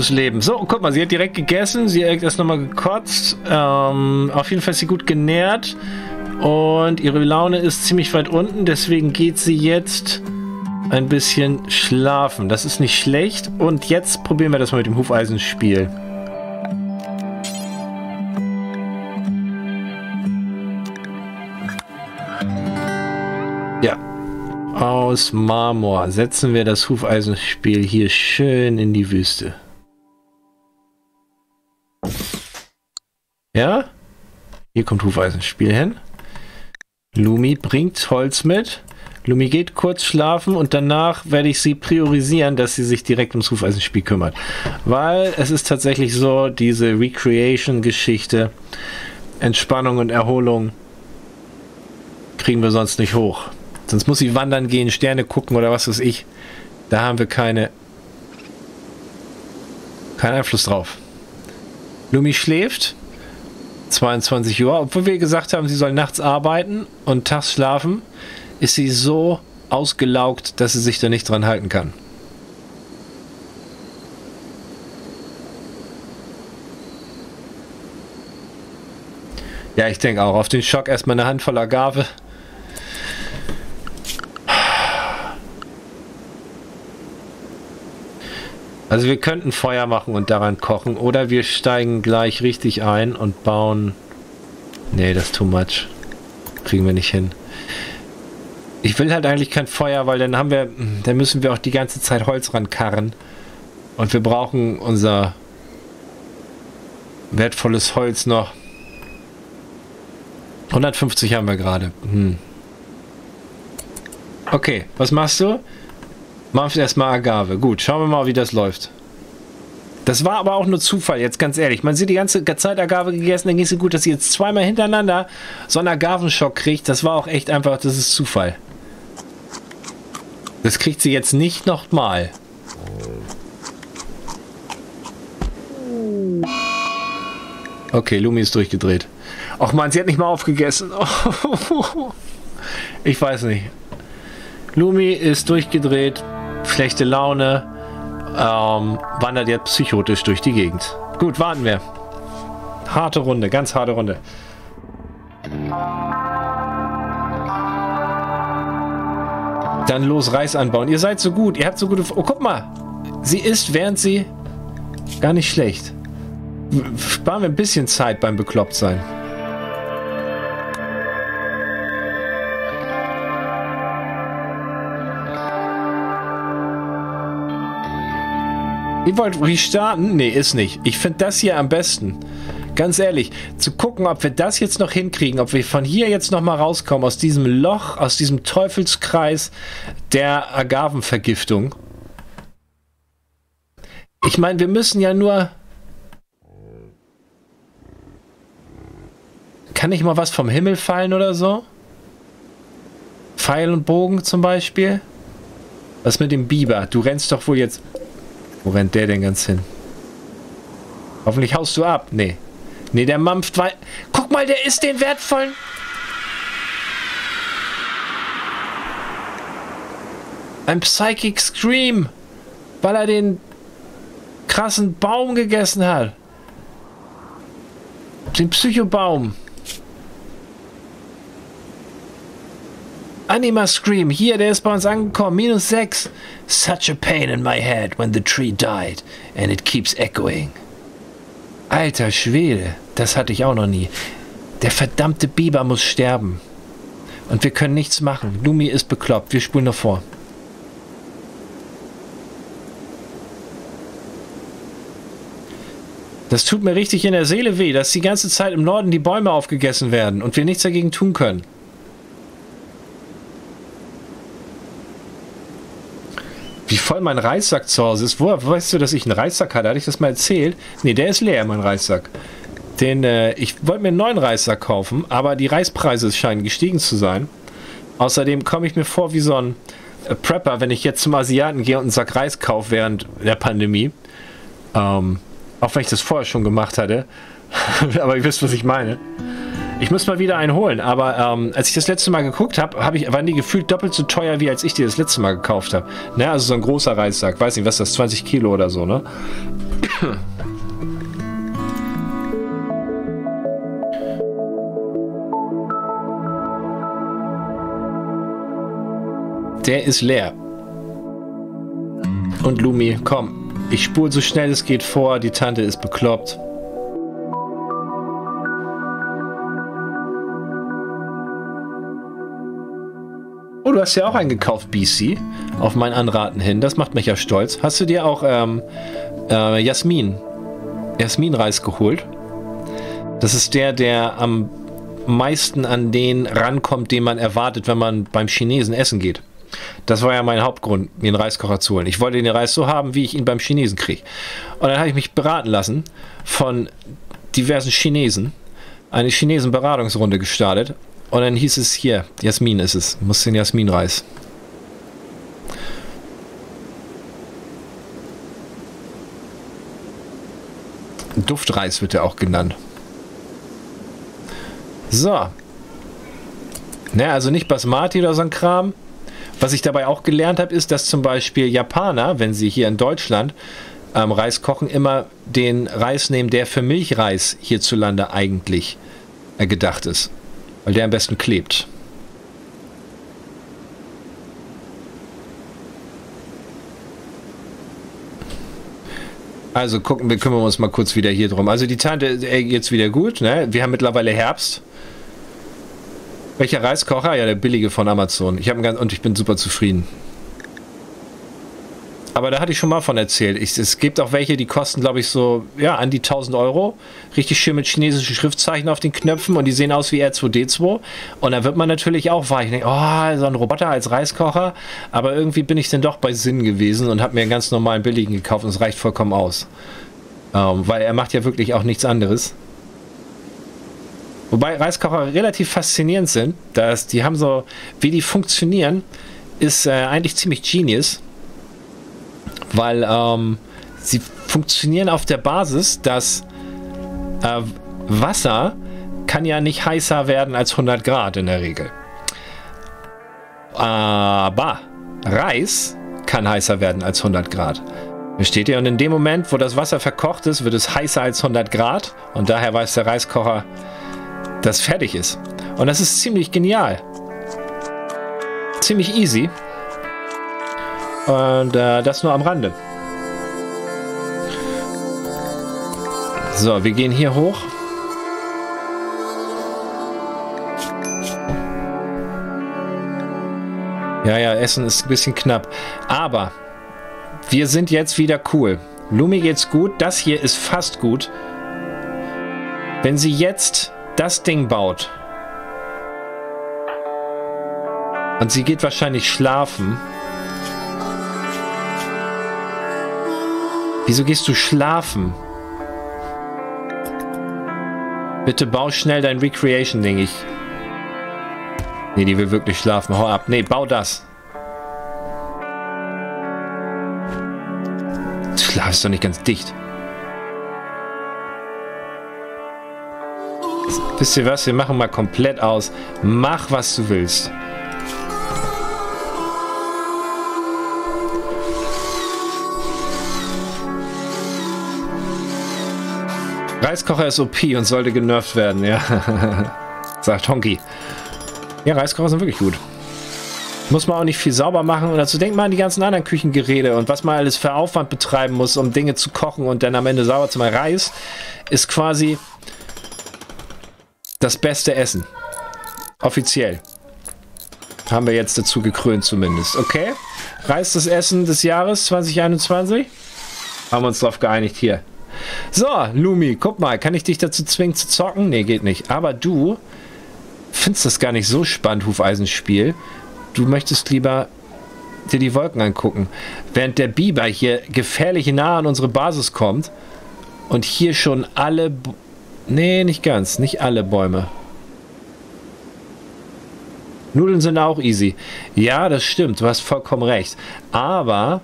fürs Leben. So, guck mal, sie hat direkt gegessen, sie hat erst nochmal gekotzt. Ähm, auf jeden Fall ist sie gut genährt und ihre Laune ist ziemlich weit unten, deswegen geht sie jetzt ein bisschen schlafen. Das ist nicht schlecht und jetzt probieren wir das mal mit dem Hufeisenspiel. Ja, aus Marmor setzen wir das Hufeisenspiel hier schön in die Wüste. Hier kommt Hufeisenspiel hin. Lumi bringt Holz mit. Lumi geht kurz schlafen und danach werde ich sie priorisieren, dass sie sich direkt ums Hufeisenspiel kümmert. Weil es ist tatsächlich so, diese Recreation-Geschichte, Entspannung und Erholung kriegen wir sonst nicht hoch. Sonst muss sie wandern gehen, Sterne gucken oder was weiß ich. Da haben wir keine keinen Einfluss drauf. Lumi schläft. 22 Uhr. Obwohl wir gesagt haben, sie soll nachts arbeiten und tags schlafen, ist sie so ausgelaugt, dass sie sich da nicht dran halten kann. Ja, ich denke auch. Auf den Schock erstmal eine Handvoll Agave. Also wir könnten Feuer machen und daran kochen. Oder wir steigen gleich richtig ein und bauen... Nee, das ist too much. Kriegen wir nicht hin. Ich will halt eigentlich kein Feuer, weil dann haben wir... Dann müssen wir auch die ganze Zeit Holz rankarren. Und wir brauchen unser wertvolles Holz noch. 150 haben wir gerade. Hm. Okay, was machst du? Machen erstmal Agave. Gut, schauen wir mal, wie das läuft. Das war aber auch nur Zufall, jetzt ganz ehrlich. Man sieht die ganze Zeit Agave gegessen, dann ging es so gut, dass sie jetzt zweimal hintereinander so einen Agavenschock kriegt. Das war auch echt einfach, das ist Zufall. Das kriegt sie jetzt nicht nochmal. Okay, Lumi ist durchgedreht. Och man, sie hat nicht mal aufgegessen. Ich weiß nicht. Lumi ist durchgedreht schlechte Laune. ähm, wandert jetzt psychotisch durch die Gegend. Gut, warten wir. Harte Runde, ganz harte Runde. Dann los Reis anbauen. Ihr seid so gut. Ihr habt so gute... Oh, guck mal. Sie isst, während sie... Gar nicht schlecht. Sparen wir ein bisschen Zeit beim Beklopptsein. Ihr wollt restarten? Nee, ist nicht. Ich finde das hier am besten. Ganz ehrlich, zu gucken, ob wir das jetzt noch hinkriegen, ob wir von hier jetzt noch mal rauskommen, aus diesem Loch, aus diesem Teufelskreis der Agavenvergiftung. Ich meine, wir müssen ja nur... Kann nicht mal was vom Himmel fallen oder so? Pfeil und Bogen zum Beispiel? Was mit dem Biber? Du rennst doch wohl jetzt... Wo rennt der denn ganz hin? Hoffentlich haust du ab. Nee. Nee, der mampft weil. Guck mal, der ist den wertvollen. Ein Psychic Scream. Weil er den krassen Baum gegessen hat. Den Psychobaum. Anima Scream, hier, der ist bei uns angekommen. Minus 6. Such a pain in my head when the tree died and it keeps echoing. Alter Schwede, das hatte ich auch noch nie. Der verdammte Biber muss sterben. Und wir können nichts machen. Lumi ist bekloppt. Wir spulen noch vor. Das tut mir richtig in der Seele weh, dass die ganze Zeit im Norden die Bäume aufgegessen werden und wir nichts dagegen tun können. Wie voll mein Reissack zu Hause ist. Woher weißt du, dass ich einen Reissack hatte? Hatte ich das mal erzählt? Ne, der ist leer, mein Reissack. Den, äh, ich wollte mir einen neuen Reissack kaufen, aber die Reispreise scheinen gestiegen zu sein. Außerdem komme ich mir vor wie so ein äh, Prepper, wenn ich jetzt zum Asiaten gehe und einen Sack Reis kaufe während der Pandemie. Ähm, auch wenn ich das vorher schon gemacht hatte. aber ihr wisst, was ich meine. Ich muss mal wieder einen holen, aber ähm, als ich das letzte Mal geguckt habe, hab waren die gefühlt doppelt so teuer, wie als ich die das letzte Mal gekauft habe. Ne, also so ein großer Reissack, weiß nicht, was ist das, 20 Kilo oder so, ne? Der ist leer. Und Lumi, komm, ich spule so schnell es geht vor, die Tante ist bekloppt. Oh, du hast ja auch einen gekauft, BC. Auf mein Anraten hin. Das macht mich ja stolz. Hast du dir auch ähm, äh, Jasmin, Jasminreis geholt? Das ist der, der am meisten an den rankommt, den man erwartet, wenn man beim Chinesen essen geht. Das war ja mein Hauptgrund, mir einen Reiskocher zu holen. Ich wollte den Reis so haben, wie ich ihn beim Chinesen kriege. Und dann habe ich mich beraten lassen von diversen Chinesen, eine Chinesen-Beratungsrunde gestartet und dann hieß es hier, Jasmin ist es, muss den Jasminreis. Duftreis wird er auch genannt. So. Ne, also nicht Basmati oder so ein Kram. Was ich dabei auch gelernt habe, ist, dass zum Beispiel Japaner, wenn sie hier in Deutschland ähm, Reis kochen, immer den Reis nehmen, der für Milchreis hierzulande eigentlich äh, gedacht ist. Weil der am besten klebt. Also gucken wir, kümmern uns mal kurz wieder hier drum. Also die Tante äh, geht's wieder gut, ne? Wir haben mittlerweile Herbst. Welcher Reiskocher? Ja, der billige von Amazon. Ich habe und ich bin super zufrieden. Aber da hatte ich schon mal von erzählt. Ich, es gibt auch welche, die kosten, glaube ich, so, ja, an die 1000 Euro. Richtig schön mit chinesischen Schriftzeichen auf den Knöpfen und die sehen aus wie R2D2. Und da wird man natürlich auch weich. Ich denke, oh, so ein Roboter als Reiskocher. Aber irgendwie bin ich dann doch bei Sinn gewesen und habe mir einen ganz normalen billigen gekauft und es reicht vollkommen aus. Ähm, weil er macht ja wirklich auch nichts anderes. Wobei Reiskocher relativ faszinierend sind. Dass die haben so, wie die funktionieren, ist äh, eigentlich ziemlich genius weil ähm, sie funktionieren auf der Basis, dass äh, Wasser kann ja nicht heißer werden als 100 Grad in der Regel. Aber Reis kann heißer werden als 100 Grad. Versteht ihr? Und in dem Moment, wo das Wasser verkocht ist, wird es heißer als 100 Grad. Und daher weiß der Reiskocher, dass fertig ist. Und das ist ziemlich genial. Ziemlich easy. Und äh, das nur am Rande. So, wir gehen hier hoch. Ja, ja, Essen ist ein bisschen knapp. Aber wir sind jetzt wieder cool. Lumi geht's gut. Das hier ist fast gut. Wenn sie jetzt das Ding baut und sie geht wahrscheinlich schlafen. Wieso gehst du schlafen? Bitte bau schnell dein Recreation-Ding. Ich. Nee, die will wirklich schlafen. Hau ab. Nee, bau das. Schlaf ist doch nicht ganz dicht. Wisst ihr was? Wir machen mal komplett aus. Mach, was du willst. Reiskocher ist OP und sollte genervt werden, ja. Sagt Honky. Ja, Reiskocher sind wirklich gut. Muss man auch nicht viel sauber machen. Und dazu denkt man an die ganzen anderen Küchengeräte und was man alles für Aufwand betreiben muss, um Dinge zu kochen und dann am Ende sauber zu machen. Reis ist quasi das beste Essen. Offiziell. Haben wir jetzt dazu gekrönt zumindest. Okay. Reis das Essen des Jahres 2021. Haben wir uns darauf geeinigt hier. So, Lumi, guck mal, kann ich dich dazu zwingen zu zocken? Nee, geht nicht. Aber du findest das gar nicht so spannend, Hufeisenspiel. Du möchtest lieber dir die Wolken angucken. Während der Biber hier gefährlich nah an unsere Basis kommt und hier schon alle... B nee, nicht ganz. Nicht alle Bäume. Nudeln sind auch easy. Ja, das stimmt. Du hast vollkommen recht. Aber...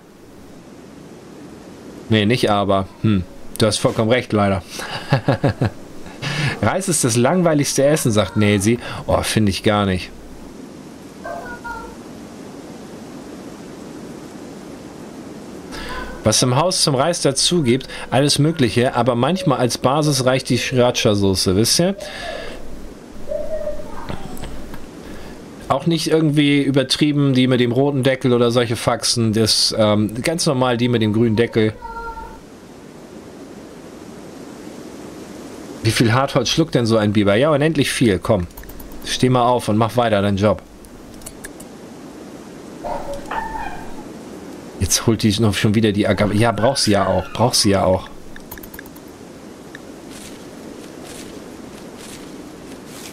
Nee, nicht aber. Hm. Du hast vollkommen recht, leider. Reis ist das langweiligste Essen, sagt Nelsi. Oh, finde ich gar nicht. Was im Haus zum Reis dazu gibt, alles mögliche, aber manchmal als Basis reicht die Sriracha-Soße, wisst ihr? Auch nicht irgendwie übertrieben, die mit dem roten Deckel oder solche Faxen. Das ähm, ganz normal die mit dem grünen Deckel. Viel Hartholz schluckt denn so ein Biber? Ja, unendlich viel. Komm, steh mal auf und mach weiter deinen Job. Jetzt holt die noch schon wieder die Agave. Ja, braucht sie ja auch. Braucht sie ja auch.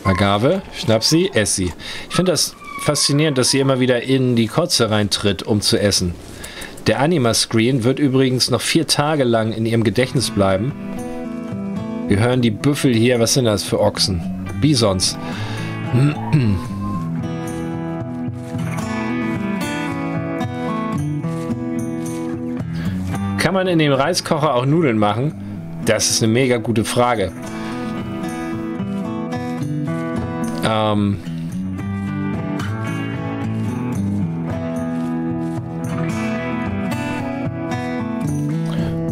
Agave, schnapp sie, ess sie. Ich finde das faszinierend, dass sie immer wieder in die Kotze reintritt, um zu essen. Der Anima-Screen wird übrigens noch vier Tage lang in ihrem Gedächtnis bleiben. Wir hören die Büffel hier. Was sind das für Ochsen? Bisons. Kann man in dem Reiskocher auch Nudeln machen? Das ist eine mega gute Frage. Ähm...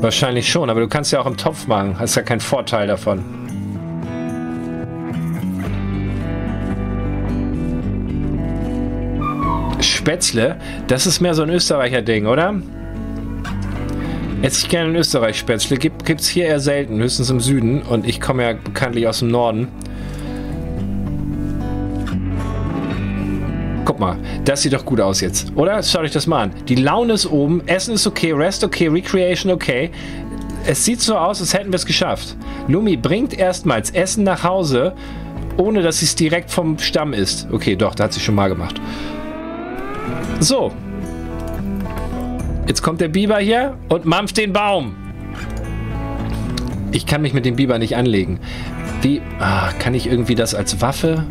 Wahrscheinlich schon, aber du kannst ja auch im Topf machen. Hast ja keinen Vorteil davon. Spätzle, das ist mehr so ein Österreicher Ding, oder? Esse ich gerne in Österreich Spätzle. Gibt es hier eher selten, höchstens im Süden. Und ich komme ja bekanntlich aus dem Norden. Mal, das sieht doch gut aus jetzt, oder? Schaut euch das mal an. Die Laune ist oben, Essen ist okay, Rest okay, Recreation okay. Es sieht so aus, als hätten wir es geschafft. Lumi bringt erstmals Essen nach Hause, ohne dass sie es direkt vom Stamm isst. Okay, doch, da hat sie schon mal gemacht. So. Jetzt kommt der Biber hier und mampft den Baum. Ich kann mich mit dem Biber nicht anlegen. Wie, ah, kann ich irgendwie das als Waffe?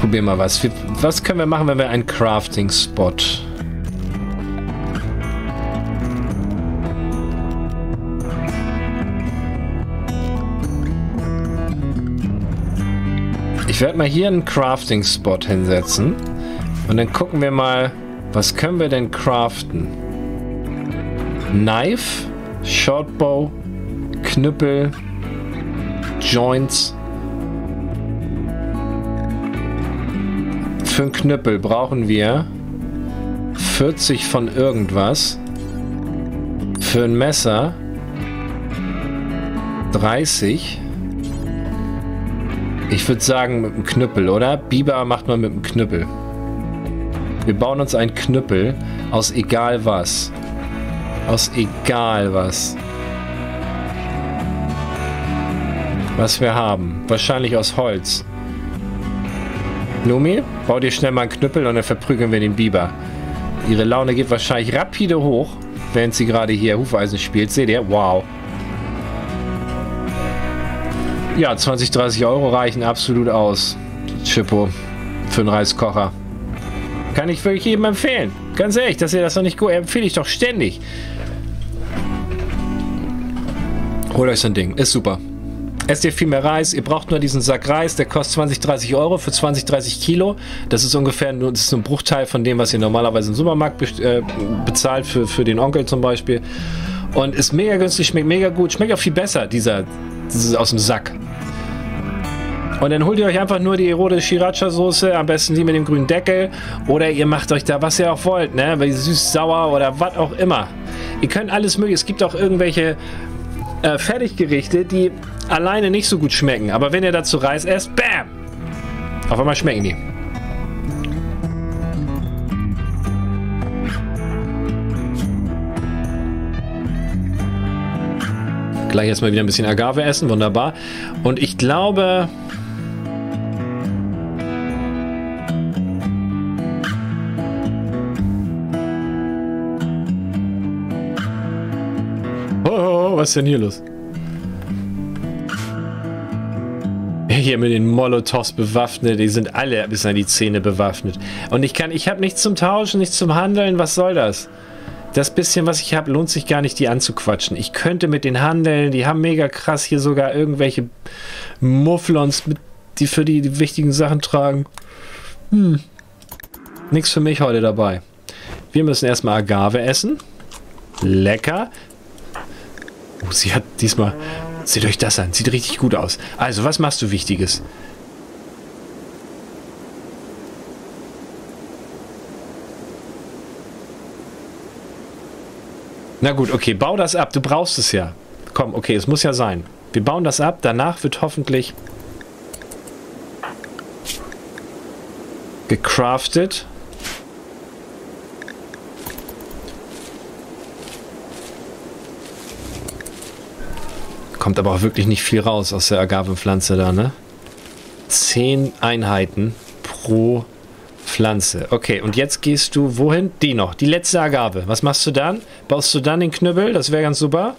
Ich probiere mal was. Was können wir machen, wenn wir einen Crafting-Spot... Ich werde mal hier einen Crafting-Spot hinsetzen. Und dann gucken wir mal, was können wir denn craften? Knife, Shortbow, Knüppel, Joints. Für einen Knüppel brauchen wir 40 von irgendwas. Für ein Messer 30. Ich würde sagen mit dem Knüppel, oder? Biber macht man mit dem Knüppel. Wir bauen uns einen Knüppel aus egal was. Aus egal was. Was wir haben. Wahrscheinlich aus Holz. Lumi, bau dir schnell mal einen Knüppel und dann verprügeln wir den Biber. Ihre Laune geht wahrscheinlich rapide hoch, während sie gerade hier Hufeisen spielt. Seht ihr? Wow. Ja, 20, 30 Euro reichen absolut aus. Chippo. Für einen Reiskocher. Kann ich wirklich jedem empfehlen. Ganz ehrlich, dass ihr das noch nicht gut empfehle ich doch ständig. Holt euch so ein Ding. Ist super. Esst ihr viel mehr Reis. Ihr braucht nur diesen Sack Reis. Der kostet 20, 30 Euro für 20, 30 Kilo. Das ist ungefähr nur, das ist ein Bruchteil von dem, was ihr normalerweise im Supermarkt be äh, bezahlt für, für den Onkel zum Beispiel. Und ist mega günstig, schmeckt mega gut. Schmeckt auch viel besser, dieser, aus dem Sack. Und dann holt ihr euch einfach nur die rote Sriracha-Soße, am besten die mit dem grünen Deckel. Oder ihr macht euch da, was ihr auch wollt, ne? Süß, sauer oder was auch immer. Ihr könnt alles mögliche. Es gibt auch irgendwelche äh, Fertiggerichte, die alleine nicht so gut schmecken. Aber wenn ihr dazu Reis esst, bam! Auf einmal schmecken die. Gleich erstmal wieder ein bisschen Agave essen, wunderbar. Und ich glaube... was ist denn hier los? Hier mit den Molotovs bewaffnet, die sind alle bis an die Zähne bewaffnet. Und ich kann, ich habe nichts zum Tauschen, nichts zum Handeln, was soll das? Das bisschen, was ich habe, lohnt sich gar nicht, die anzuquatschen. Ich könnte mit den handeln, die haben mega krass hier sogar irgendwelche Mufflons, mit, die für die, die wichtigen Sachen tragen. Hm. Nichts für mich heute dabei. Wir müssen erstmal Agave essen. Lecker. Oh, sie hat diesmal... Seht euch das an. Sieht richtig gut aus. Also, was machst du Wichtiges? Na gut, okay, bau das ab. Du brauchst es ja. Komm, okay, es muss ja sein. Wir bauen das ab. Danach wird hoffentlich gecraftet. Kommt aber auch wirklich nicht viel raus aus der Agavepflanze da, ne? Zehn Einheiten pro Pflanze. Okay, und jetzt gehst du wohin? Die noch, die letzte Agave. Was machst du dann? Baust du dann den Knüppel? Das wäre ganz super.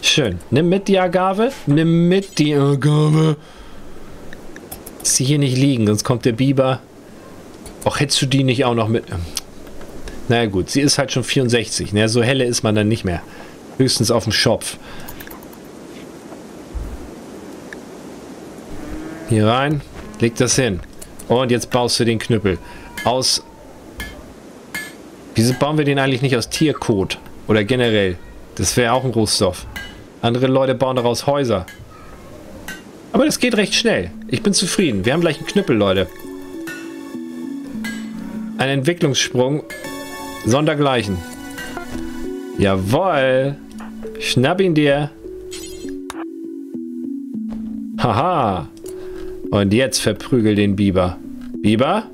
Schön. Nimm mit die Agave. Nimm mit die Agave. Sie hier nicht liegen, sonst kommt der Biber. Och, hättest du die nicht auch noch mit... Naja gut, sie ist halt schon 64. Ne? So helle ist man dann nicht mehr. Höchstens auf dem Schopf. Hier rein. Leg das hin. Und jetzt baust du den Knüppel. Aus... Wieso bauen wir den eigentlich nicht aus Tierkot? Oder generell? Das wäre auch ein Rohstoff. Andere Leute bauen daraus Häuser. Aber das geht recht schnell. Ich bin zufrieden. Wir haben gleich einen Knüppel, Leute. Ein Entwicklungssprung. Sondergleichen. Jawoll. Schnapp ihn dir. Haha. Und jetzt verprügel den Biber. Biber?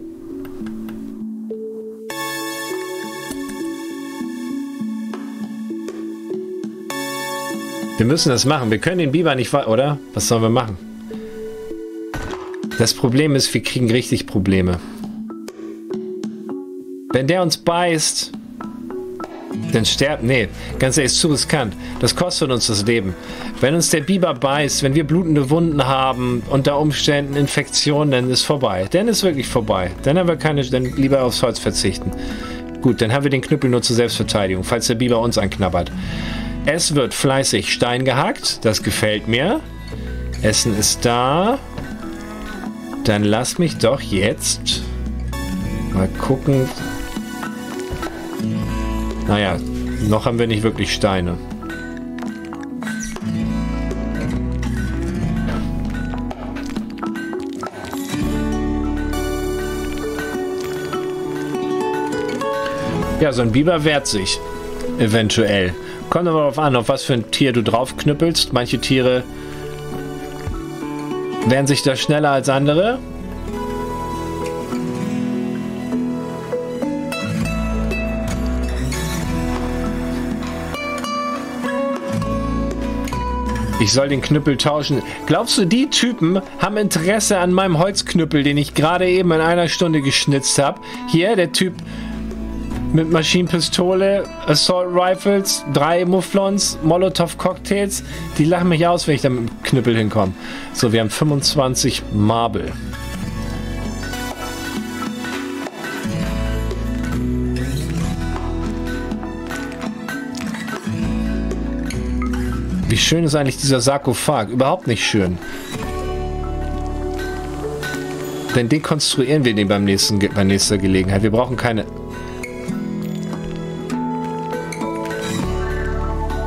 Wir müssen das machen. Wir können den Biber nicht... Oder? Was sollen wir machen? Das Problem ist, wir kriegen richtig Probleme. Wenn der uns beißt, dann sterben. Nee, ganz ehrlich, ist zu riskant. Das kostet uns das Leben. Wenn uns der Biber beißt, wenn wir blutende Wunden haben, unter Umständen Infektionen, dann ist vorbei. Dann ist wirklich vorbei. Dann haben wir keine, dann lieber aufs Holz verzichten. Gut, dann haben wir den Knüppel nur zur Selbstverteidigung, falls der Biber uns anknabbert. Es wird fleißig Stein gehackt. Das gefällt mir. Essen ist da. Dann lass mich doch jetzt Mal gucken. Naja, noch haben wir nicht wirklich Steine. Ja, so ein Biber wehrt sich. Eventuell. Kommt aber darauf an, auf was für ein Tier du draufknüppelst. Manche Tiere wehren sich da schneller als andere. Ich soll den Knüppel tauschen. Glaubst du, die Typen haben Interesse an meinem Holzknüppel, den ich gerade eben in einer Stunde geschnitzt habe? Hier, der Typ mit Maschinenpistole, Assault Rifles, drei Mufflons, Molotov Cocktails. Die lachen mich aus, wenn ich da mit dem Knüppel hinkomme. So, wir haben 25 Marble. Wie schön ist eigentlich dieser Sarkophag? Überhaupt nicht schön. Denn dekonstruieren wir den beim nächsten, bei nächster Gelegenheit. Wir brauchen keine...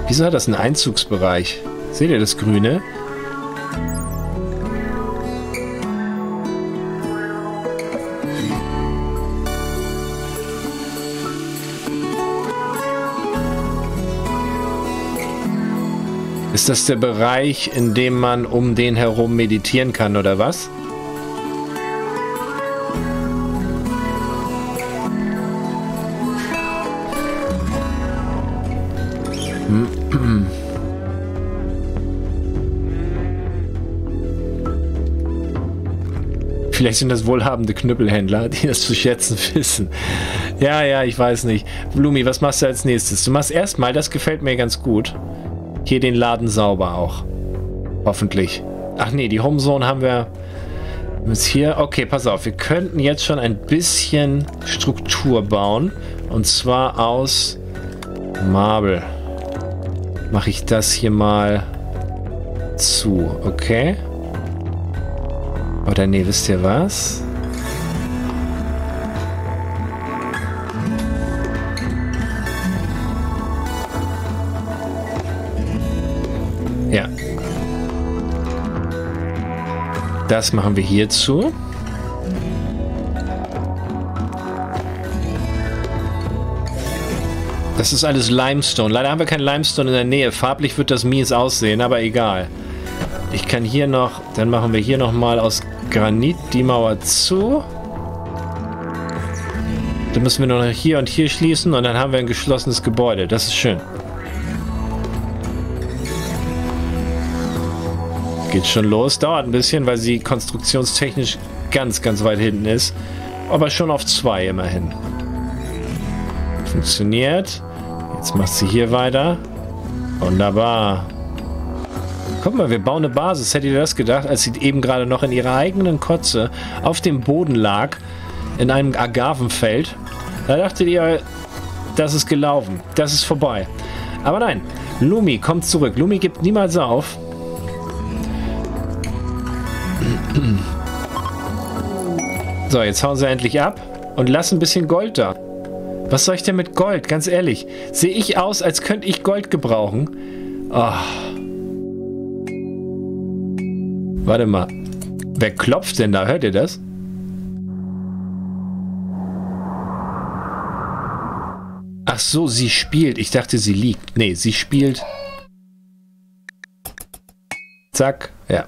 Wieso hat das einen Einzugsbereich? Seht ihr das Grüne? Ist das der Bereich, in dem man um den herum meditieren kann, oder was? Vielleicht sind das wohlhabende Knüppelhändler, die das zu schätzen wissen. Ja, ja, ich weiß nicht. Blumi, was machst du als nächstes? Du machst erstmal, das gefällt mir ganz gut. Hier den Laden sauber auch. Hoffentlich. Ach nee, die Homezone haben wir... Bis hier... Okay, pass auf. Wir könnten jetzt schon ein bisschen Struktur bauen. Und zwar aus Marble. Mache ich das hier mal zu. Okay. Oder nee, wisst ihr was? Das machen wir hierzu. Das ist alles Limestone. Leider haben wir kein Limestone in der Nähe. Farblich wird das mies aussehen, aber egal. Ich kann hier noch... Dann machen wir hier nochmal aus Granit die Mauer zu. Dann müssen wir noch hier und hier schließen und dann haben wir ein geschlossenes Gebäude. Das ist schön. Geht schon los. Dauert ein bisschen, weil sie konstruktionstechnisch ganz, ganz weit hinten ist. Aber schon auf zwei immerhin. Funktioniert. Jetzt macht sie hier weiter. Wunderbar. Guck mal, wir bauen eine Basis. Hättet ihr das gedacht, als sie eben gerade noch in ihrer eigenen Kotze auf dem Boden lag, in einem Agavenfeld? Da dachtet ihr, das ist gelaufen. Das ist vorbei. Aber nein, Lumi kommt zurück. Lumi gibt niemals auf. So, jetzt hauen sie endlich ab und lassen ein bisschen Gold da. Was soll ich denn mit Gold? Ganz ehrlich. Sehe ich aus, als könnte ich Gold gebrauchen? Oh. Warte mal. Wer klopft denn da? Hört ihr das? Ach so, sie spielt. Ich dachte, sie liegt. Nee, sie spielt. Zack. Ja.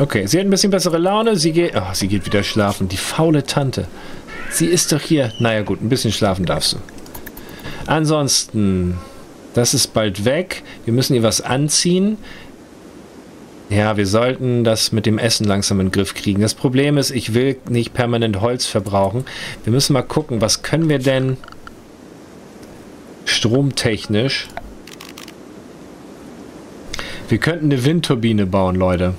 Okay, sie hat ein bisschen bessere Laune. Sie geht... Oh, sie geht wieder schlafen. Die faule Tante. Sie ist doch hier... Naja gut, ein bisschen schlafen darfst du. Ansonsten... Das ist bald weg. Wir müssen ihr was anziehen. Ja, wir sollten das mit dem Essen langsam in den Griff kriegen. Das Problem ist, ich will nicht permanent Holz verbrauchen. Wir müssen mal gucken, was können wir denn stromtechnisch... Wir könnten eine Windturbine bauen, Leute.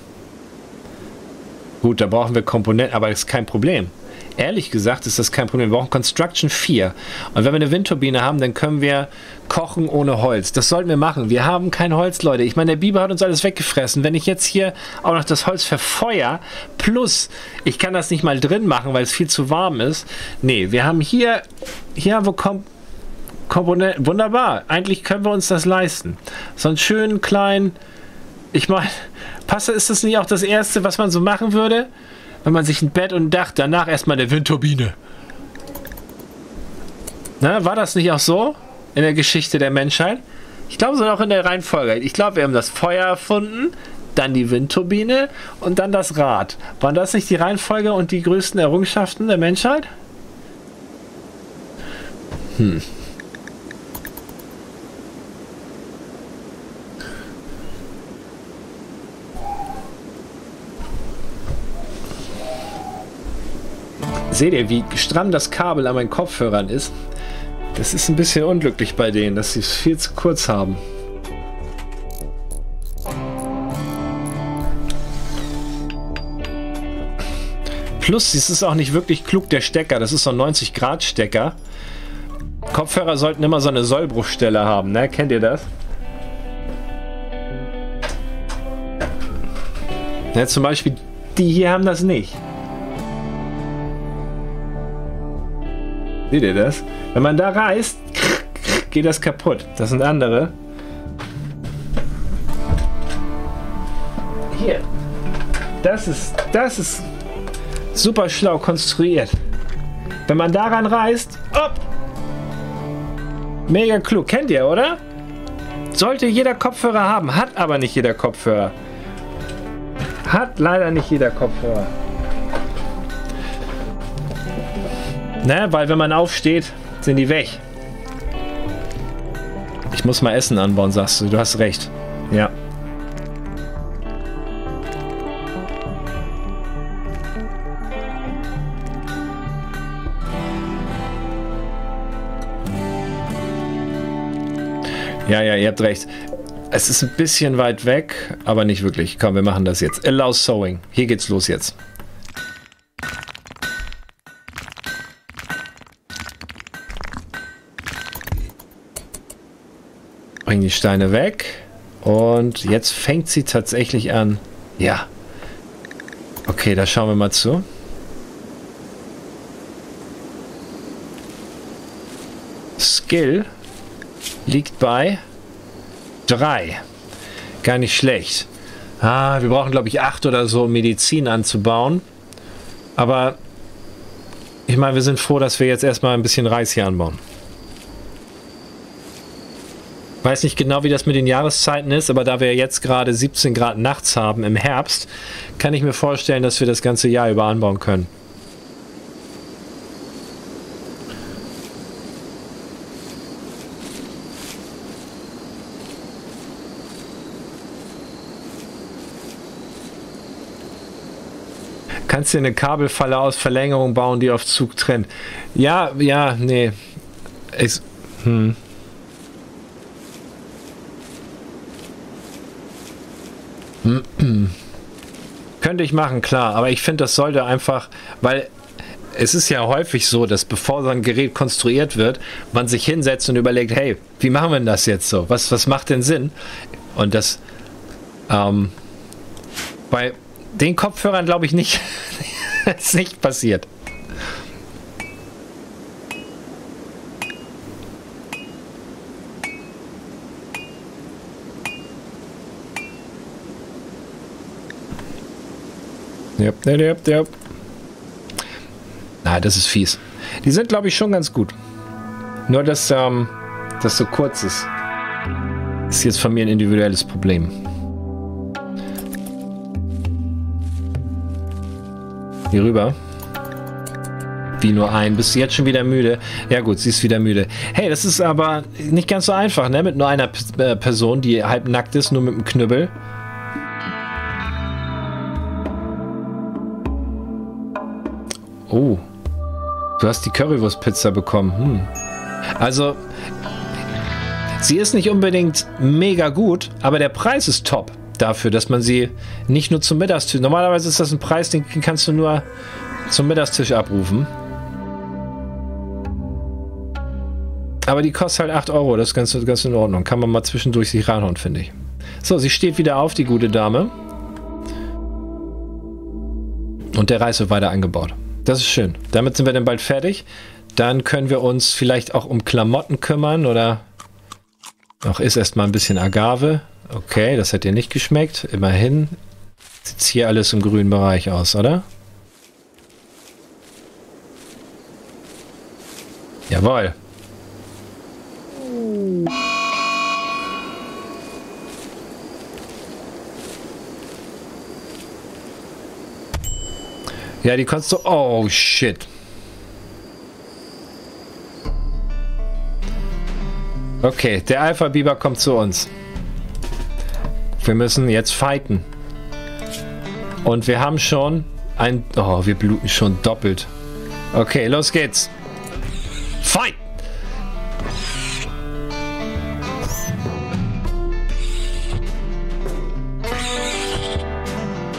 Gut, da brauchen wir Komponenten, aber das ist kein Problem. ehrlich gesagt ist das kein Problem. Wir brauchen Construction 4. Und wenn wir eine Windturbine haben, dann können wir kochen ohne Holz. Das sollten wir machen. Wir haben kein Holz, Leute. Ich meine, der Biber hat uns alles weggefressen. Wenn ich jetzt hier auch noch das Holz verfeuer, plus ich kann das nicht mal drin machen, weil es viel zu warm ist. Nee, wir haben hier, hier wo kommt Komponenten. Wunderbar. Eigentlich können wir uns das leisten. So einen schönen kleinen. Ich meine, Passe ist das nicht auch das Erste, was man so machen würde? Wenn man sich ein Bett und ein Dach, danach erstmal eine Windturbine. Na, war das nicht auch so in der Geschichte der Menschheit? Ich glaube, so auch in der Reihenfolge. Ich glaube, wir haben das Feuer erfunden, dann die Windturbine und dann das Rad. Waren das nicht die Reihenfolge und die größten Errungenschaften der Menschheit? Hm. Seht ihr, wie stramm das Kabel an meinen Kopfhörern ist? Das ist ein bisschen unglücklich bei denen, dass sie es viel zu kurz haben. Plus, es ist auch nicht wirklich klug, der Stecker. Das ist so ein 90 Grad Stecker. Kopfhörer sollten immer so eine Sollbruchstelle haben, ne? Kennt ihr das? Ja, zum Beispiel, die hier haben das nicht. Seht ihr das? Wenn man da reißt, geht das kaputt. Das sind andere. Hier. Das ist, das ist super schlau konstruiert. Wenn man daran reißt, op, mega klug. Kennt ihr, oder? Sollte jeder Kopfhörer haben, hat aber nicht jeder Kopfhörer. Hat leider nicht jeder Kopfhörer. Ne, weil wenn man aufsteht, sind die weg. Ich muss mal Essen anbauen, sagst du. Du hast recht. Ja. Ja, ja, ihr habt recht. Es ist ein bisschen weit weg, aber nicht wirklich. Komm, wir machen das jetzt. Allow Sewing. Hier geht's los jetzt. Bring die Steine weg. Und jetzt fängt sie tatsächlich an. Ja. Okay, da schauen wir mal zu. Skill liegt bei 3. Gar nicht schlecht. Ah, wir brauchen, glaube ich, 8 oder so, um Medizin anzubauen. Aber ich meine, wir sind froh, dass wir jetzt erstmal ein bisschen Reis hier anbauen. Weiß nicht genau, wie das mit den Jahreszeiten ist, aber da wir jetzt gerade 17 Grad nachts haben im Herbst, kann ich mir vorstellen, dass wir das ganze Jahr über anbauen können. Kannst du eine Kabelfalle aus Verlängerung bauen, die auf Zug trennt? Ja, ja, nee. Ich, hm. Könnte ich machen, klar, aber ich finde, das sollte einfach, weil es ist ja häufig so, dass bevor so ein Gerät konstruiert wird, man sich hinsetzt und überlegt, hey, wie machen wir denn das jetzt so? Was, was macht denn Sinn? Und das ähm, bei den Kopfhörern glaube ich nicht, ist nicht passiert. Ja, ja, ja. Na, das ist fies. Die sind, glaube ich, schon ganz gut. Nur, dass ähm, das so kurz ist. Ist jetzt von mir ein individuelles Problem. Hier rüber. Wie nur ein. Bist du jetzt schon wieder müde? Ja gut, sie ist wieder müde. Hey, das ist aber nicht ganz so einfach, ne? Mit nur einer P äh, Person, die halb nackt ist, nur mit einem Knüppel. Oh. Du hast die Currywurst-Pizza bekommen. Hm. Also, sie ist nicht unbedingt mega gut, aber der Preis ist top dafür, dass man sie nicht nur zum Mittagstisch. Normalerweise ist das ein Preis, den kannst du nur zum Mittagstisch abrufen. Aber die kostet halt 8 Euro, das ist ganz, ganz in Ordnung. Kann man mal zwischendurch sich reinhauen, finde ich. So, sie steht wieder auf, die gute Dame. Und der Reis wird weiter angebaut. Das ist schön. Damit sind wir dann bald fertig. Dann können wir uns vielleicht auch um Klamotten kümmern oder... Noch ist erstmal ein bisschen Agave. Okay, das hat dir nicht geschmeckt. Immerhin sieht hier alles im grünen Bereich aus, oder? Jawohl. Ja, die kannst du... Oh, shit. Okay, der Alpha-Biber kommt zu uns. Wir müssen jetzt fighten. Und wir haben schon ein... Oh, wir bluten schon doppelt. Okay, los geht's. Fight!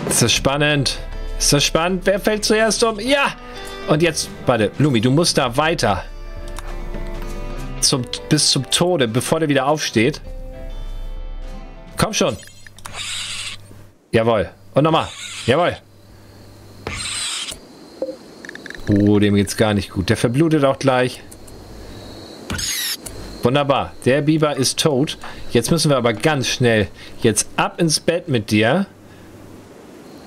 Ist das spannend? Ist das spannend? Wer fällt zuerst um? Ja! Und jetzt, warte, Lumi, du musst da weiter. Zum, bis zum Tode, bevor der wieder aufsteht. Komm schon. Jawohl. Und nochmal. Jawohl. Oh, dem geht's gar nicht gut. Der verblutet auch gleich. Wunderbar. Der Biber ist tot. Jetzt müssen wir aber ganz schnell jetzt ab ins Bett mit dir.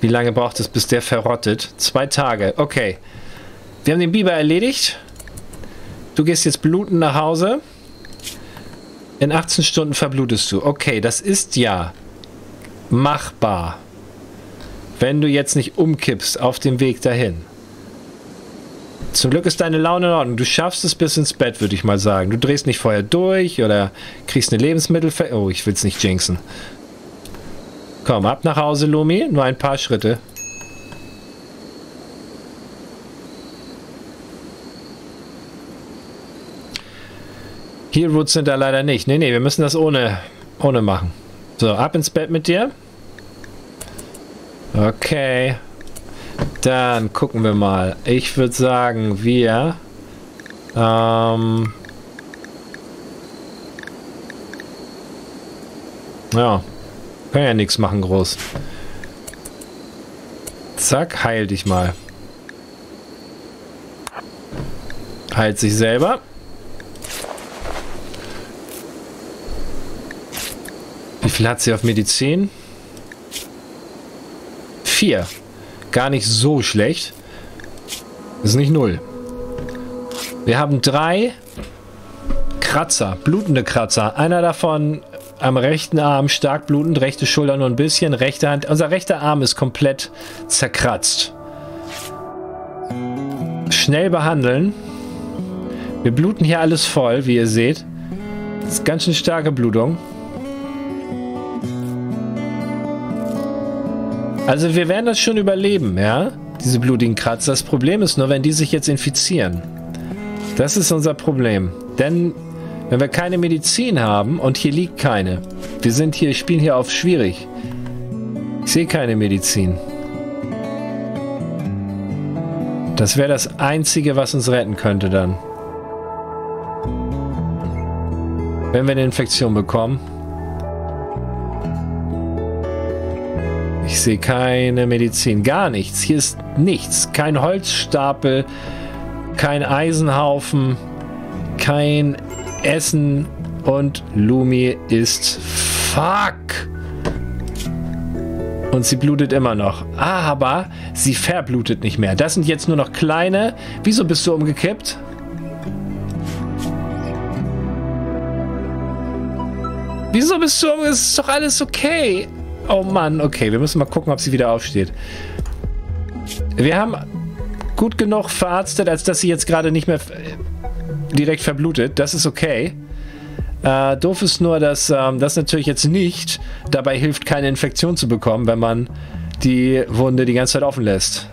Wie lange braucht es, bis der verrottet? Zwei Tage. Okay. Wir haben den Biber erledigt. Du gehst jetzt blutend nach Hause. In 18 Stunden verblutest du. Okay, das ist ja machbar. Wenn du jetzt nicht umkippst auf dem Weg dahin. Zum Glück ist deine Laune in Ordnung. Du schaffst es bis ins Bett, würde ich mal sagen. Du drehst nicht vorher durch oder kriegst eine Lebensmittelver... Oh, ich will es nicht jinxen. Komm, ab nach Hause, Lumi. Nur ein paar Schritte. Healroots sind da leider nicht. Nee, nee, wir müssen das ohne, ohne machen. So, ab ins Bett mit dir. Okay. Dann gucken wir mal. Ich würde sagen, wir... Ähm... Ja, kann ja nichts machen groß. Zack, heil dich mal. Heilt sich selber. Wie viel hat sie auf Medizin? Vier. Gar nicht so schlecht. Ist nicht null. Wir haben drei Kratzer, blutende Kratzer. Einer davon am rechten Arm stark blutend, rechte Schulter nur ein bisschen, rechte Hand. Unser rechter Arm ist komplett zerkratzt. Schnell behandeln. Wir bluten hier alles voll, wie ihr seht. Das ist ganz schön starke Blutung. Also wir werden das schon überleben, ja? Diese blutigen Kratzer. Das Problem ist nur, wenn die sich jetzt infizieren. Das ist unser Problem. Denn wenn wir keine Medizin haben und hier liegt keine. Wir sind hier, spielen hier auf schwierig. Ich sehe keine Medizin. Das wäre das Einzige, was uns retten könnte dann. Wenn wir eine Infektion bekommen. Ich sehe keine Medizin. Gar nichts. Hier ist nichts. Kein Holzstapel. Kein Eisenhaufen. Kein Essen und Lumi ist fuck. Und sie blutet immer noch. Aber sie verblutet nicht mehr. Das sind jetzt nur noch kleine. Wieso bist du umgekippt? Wieso bist du umgekippt? Es ist doch alles okay. Oh Mann, okay. Wir müssen mal gucken, ob sie wieder aufsteht. Wir haben gut genug verarztet, als dass sie jetzt gerade nicht mehr direkt verblutet. Das ist okay. Äh, doof ist nur, dass ähm, das natürlich jetzt nicht dabei hilft, keine Infektion zu bekommen, wenn man die Wunde die ganze Zeit offen lässt.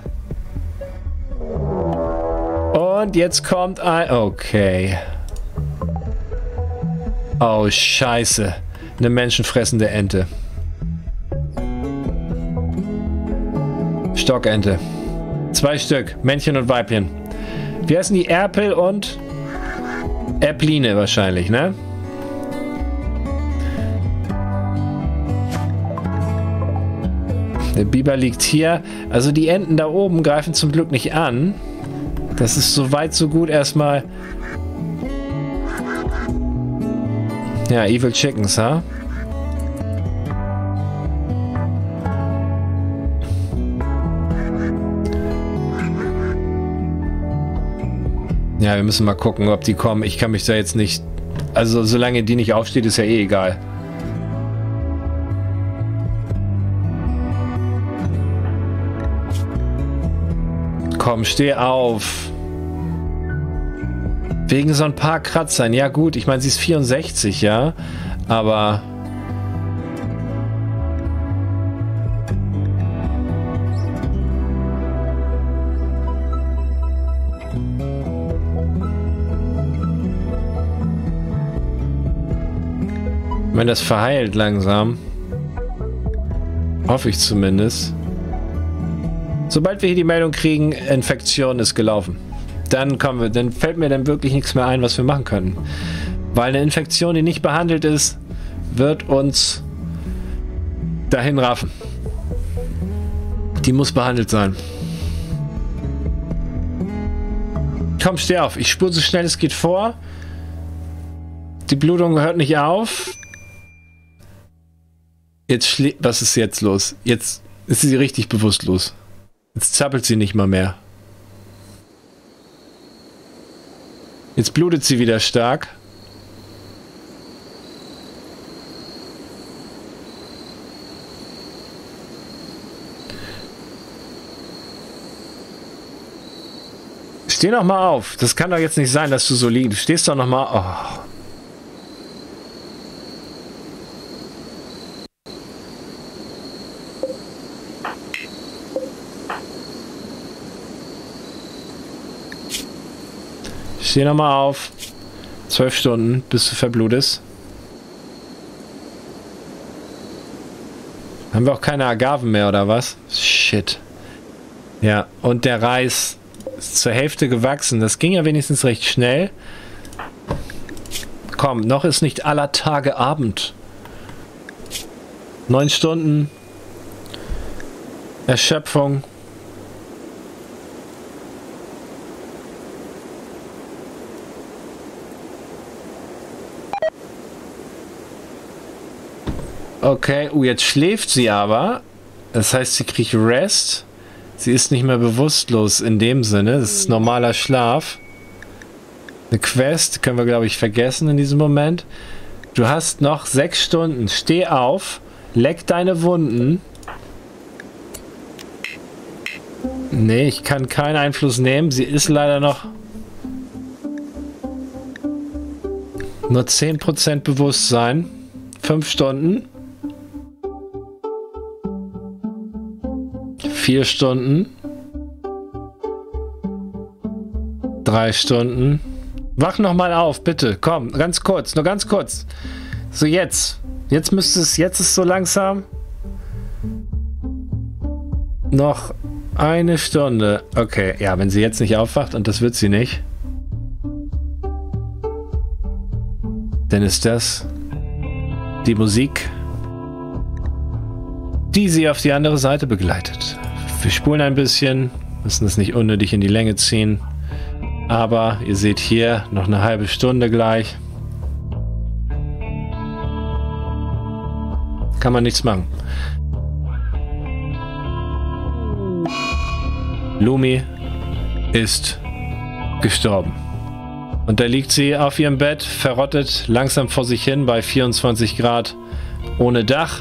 Und jetzt kommt ein... Okay. Oh, scheiße. Eine menschenfressende Ente. Stockente. Zwei Stück, Männchen und Weibchen. Wie heißen die? Erpel und Erpline wahrscheinlich, ne? Der Biber liegt hier. Also die Enten da oben greifen zum Glück nicht an. Das ist so weit, so gut erstmal. Ja, Evil Chickens, ha? Huh? Ja, wir müssen mal gucken, ob die kommen. Ich kann mich da jetzt nicht... Also, solange die nicht aufsteht, ist ja eh egal. Komm, steh auf. Wegen so ein paar Kratzern. Ja gut, ich meine, sie ist 64, ja. Aber... Wenn das verheilt langsam. Hoffe ich zumindest. Sobald wir hier die Meldung kriegen, Infektion ist gelaufen. Dann kommen wir, dann fällt mir dann wirklich nichts mehr ein, was wir machen können. Weil eine Infektion, die nicht behandelt ist, wird uns dahin raffen. Die muss behandelt sein. Komm, steh auf. Ich spur so schnell es geht vor. Die Blutung hört nicht auf. Jetzt schlägt. Was ist jetzt los? Jetzt ist sie richtig bewusstlos. Jetzt zappelt sie nicht mal mehr. Jetzt blutet sie wieder stark. Steh noch mal auf. Das kann doch jetzt nicht sein, dass du so liegst. Stehst doch noch mal. Oh. Steh nochmal auf. Zwölf Stunden, bis du verblutest. Haben wir auch keine Agaven mehr, oder was? Shit. Ja, und der Reis ist zur Hälfte gewachsen. Das ging ja wenigstens recht schnell. Komm, noch ist nicht aller Tage Abend. Neun Stunden. Erschöpfung. Okay, uh, jetzt schläft sie aber. Das heißt, sie kriegt Rest. Sie ist nicht mehr bewusstlos in dem Sinne. Das ist normaler Schlaf. Eine Quest können wir, glaube ich, vergessen in diesem Moment. Du hast noch sechs Stunden. Steh auf, leck deine Wunden. Nee, ich kann keinen Einfluss nehmen. Sie ist leider noch nur 10% Bewusstsein. Fünf Stunden. Vier Stunden. Drei Stunden. Wach noch mal auf, bitte. Komm, ganz kurz, nur ganz kurz. So jetzt. Jetzt müsste es, jetzt ist so langsam. Noch eine Stunde. Okay, ja, wenn sie jetzt nicht aufwacht und das wird sie nicht. Dann ist das die Musik, die sie auf die andere Seite begleitet. Wir spulen ein bisschen, müssen es nicht unnötig in die Länge ziehen. Aber ihr seht hier noch eine halbe Stunde gleich. Kann man nichts machen. Lumi ist gestorben. Und da liegt sie auf ihrem Bett, verrottet langsam vor sich hin bei 24 Grad ohne Dach.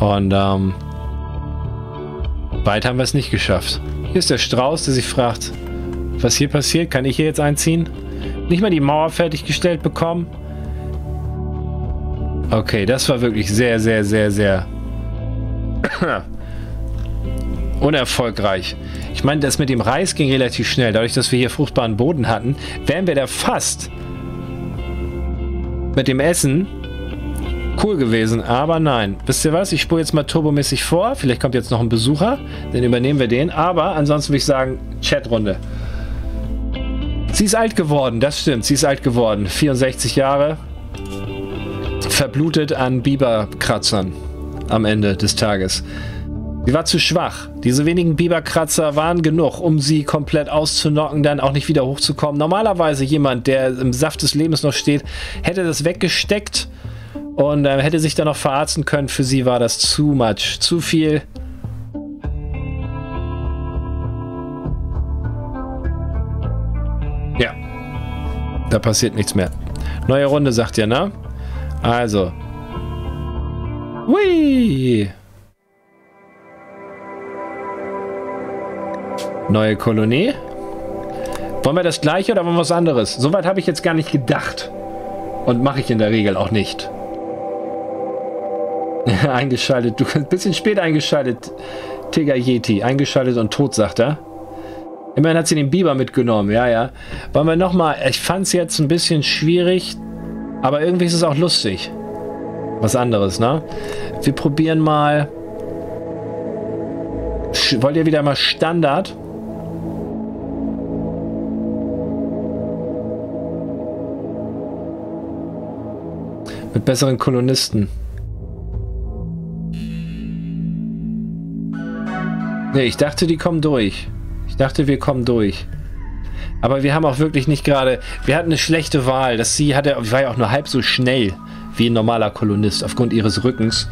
Und ähm, Weit haben wir es nicht geschafft. Hier ist der Strauß, der sich fragt, was hier passiert. Kann ich hier jetzt einziehen? Nicht mal die Mauer fertiggestellt bekommen? Okay, das war wirklich sehr, sehr, sehr, sehr unerfolgreich. Ich meine, das mit dem Reis ging relativ schnell. Dadurch, dass wir hier fruchtbaren Boden hatten, wären wir da fast mit dem Essen cool gewesen, aber nein. Wisst ihr was? Ich spule jetzt mal turbomäßig vor. Vielleicht kommt jetzt noch ein Besucher. Dann übernehmen wir den. Aber ansonsten würde ich sagen, Chatrunde. Sie ist alt geworden, das stimmt. Sie ist alt geworden. 64 Jahre. Verblutet an Biberkratzern am Ende des Tages. Sie war zu schwach. Diese wenigen Biberkratzer waren genug, um sie komplett auszunocken, dann auch nicht wieder hochzukommen. Normalerweise jemand, der im Saft des Lebens noch steht, hätte das weggesteckt und äh, hätte sich dann noch verarzten können. Für sie war das zu much, zu viel. Ja, da passiert nichts mehr. Neue Runde, sagt ihr, ne? Also. Hui! Neue Kolonie. Wollen wir das gleiche oder wollen wir was anderes? Soweit habe ich jetzt gar nicht gedacht. Und mache ich in der Regel auch nicht. eingeschaltet. Du ein bisschen spät eingeschaltet, Tigger Yeti. Eingeschaltet und tot, sagt er. Immerhin hat sie den Biber mitgenommen. Ja, ja. Wollen wir nochmal... Ich fand es jetzt ein bisschen schwierig, aber irgendwie ist es auch lustig. Was anderes, ne? Wir probieren mal... Wollt ihr wieder mal Standard? Mit besseren Kolonisten. Ne, ich dachte, die kommen durch. Ich dachte, wir kommen durch. Aber wir haben auch wirklich nicht gerade... Wir hatten eine schlechte Wahl. Das sie hatte, war ja auch nur halb so schnell wie ein normaler Kolonist aufgrund ihres Rückens.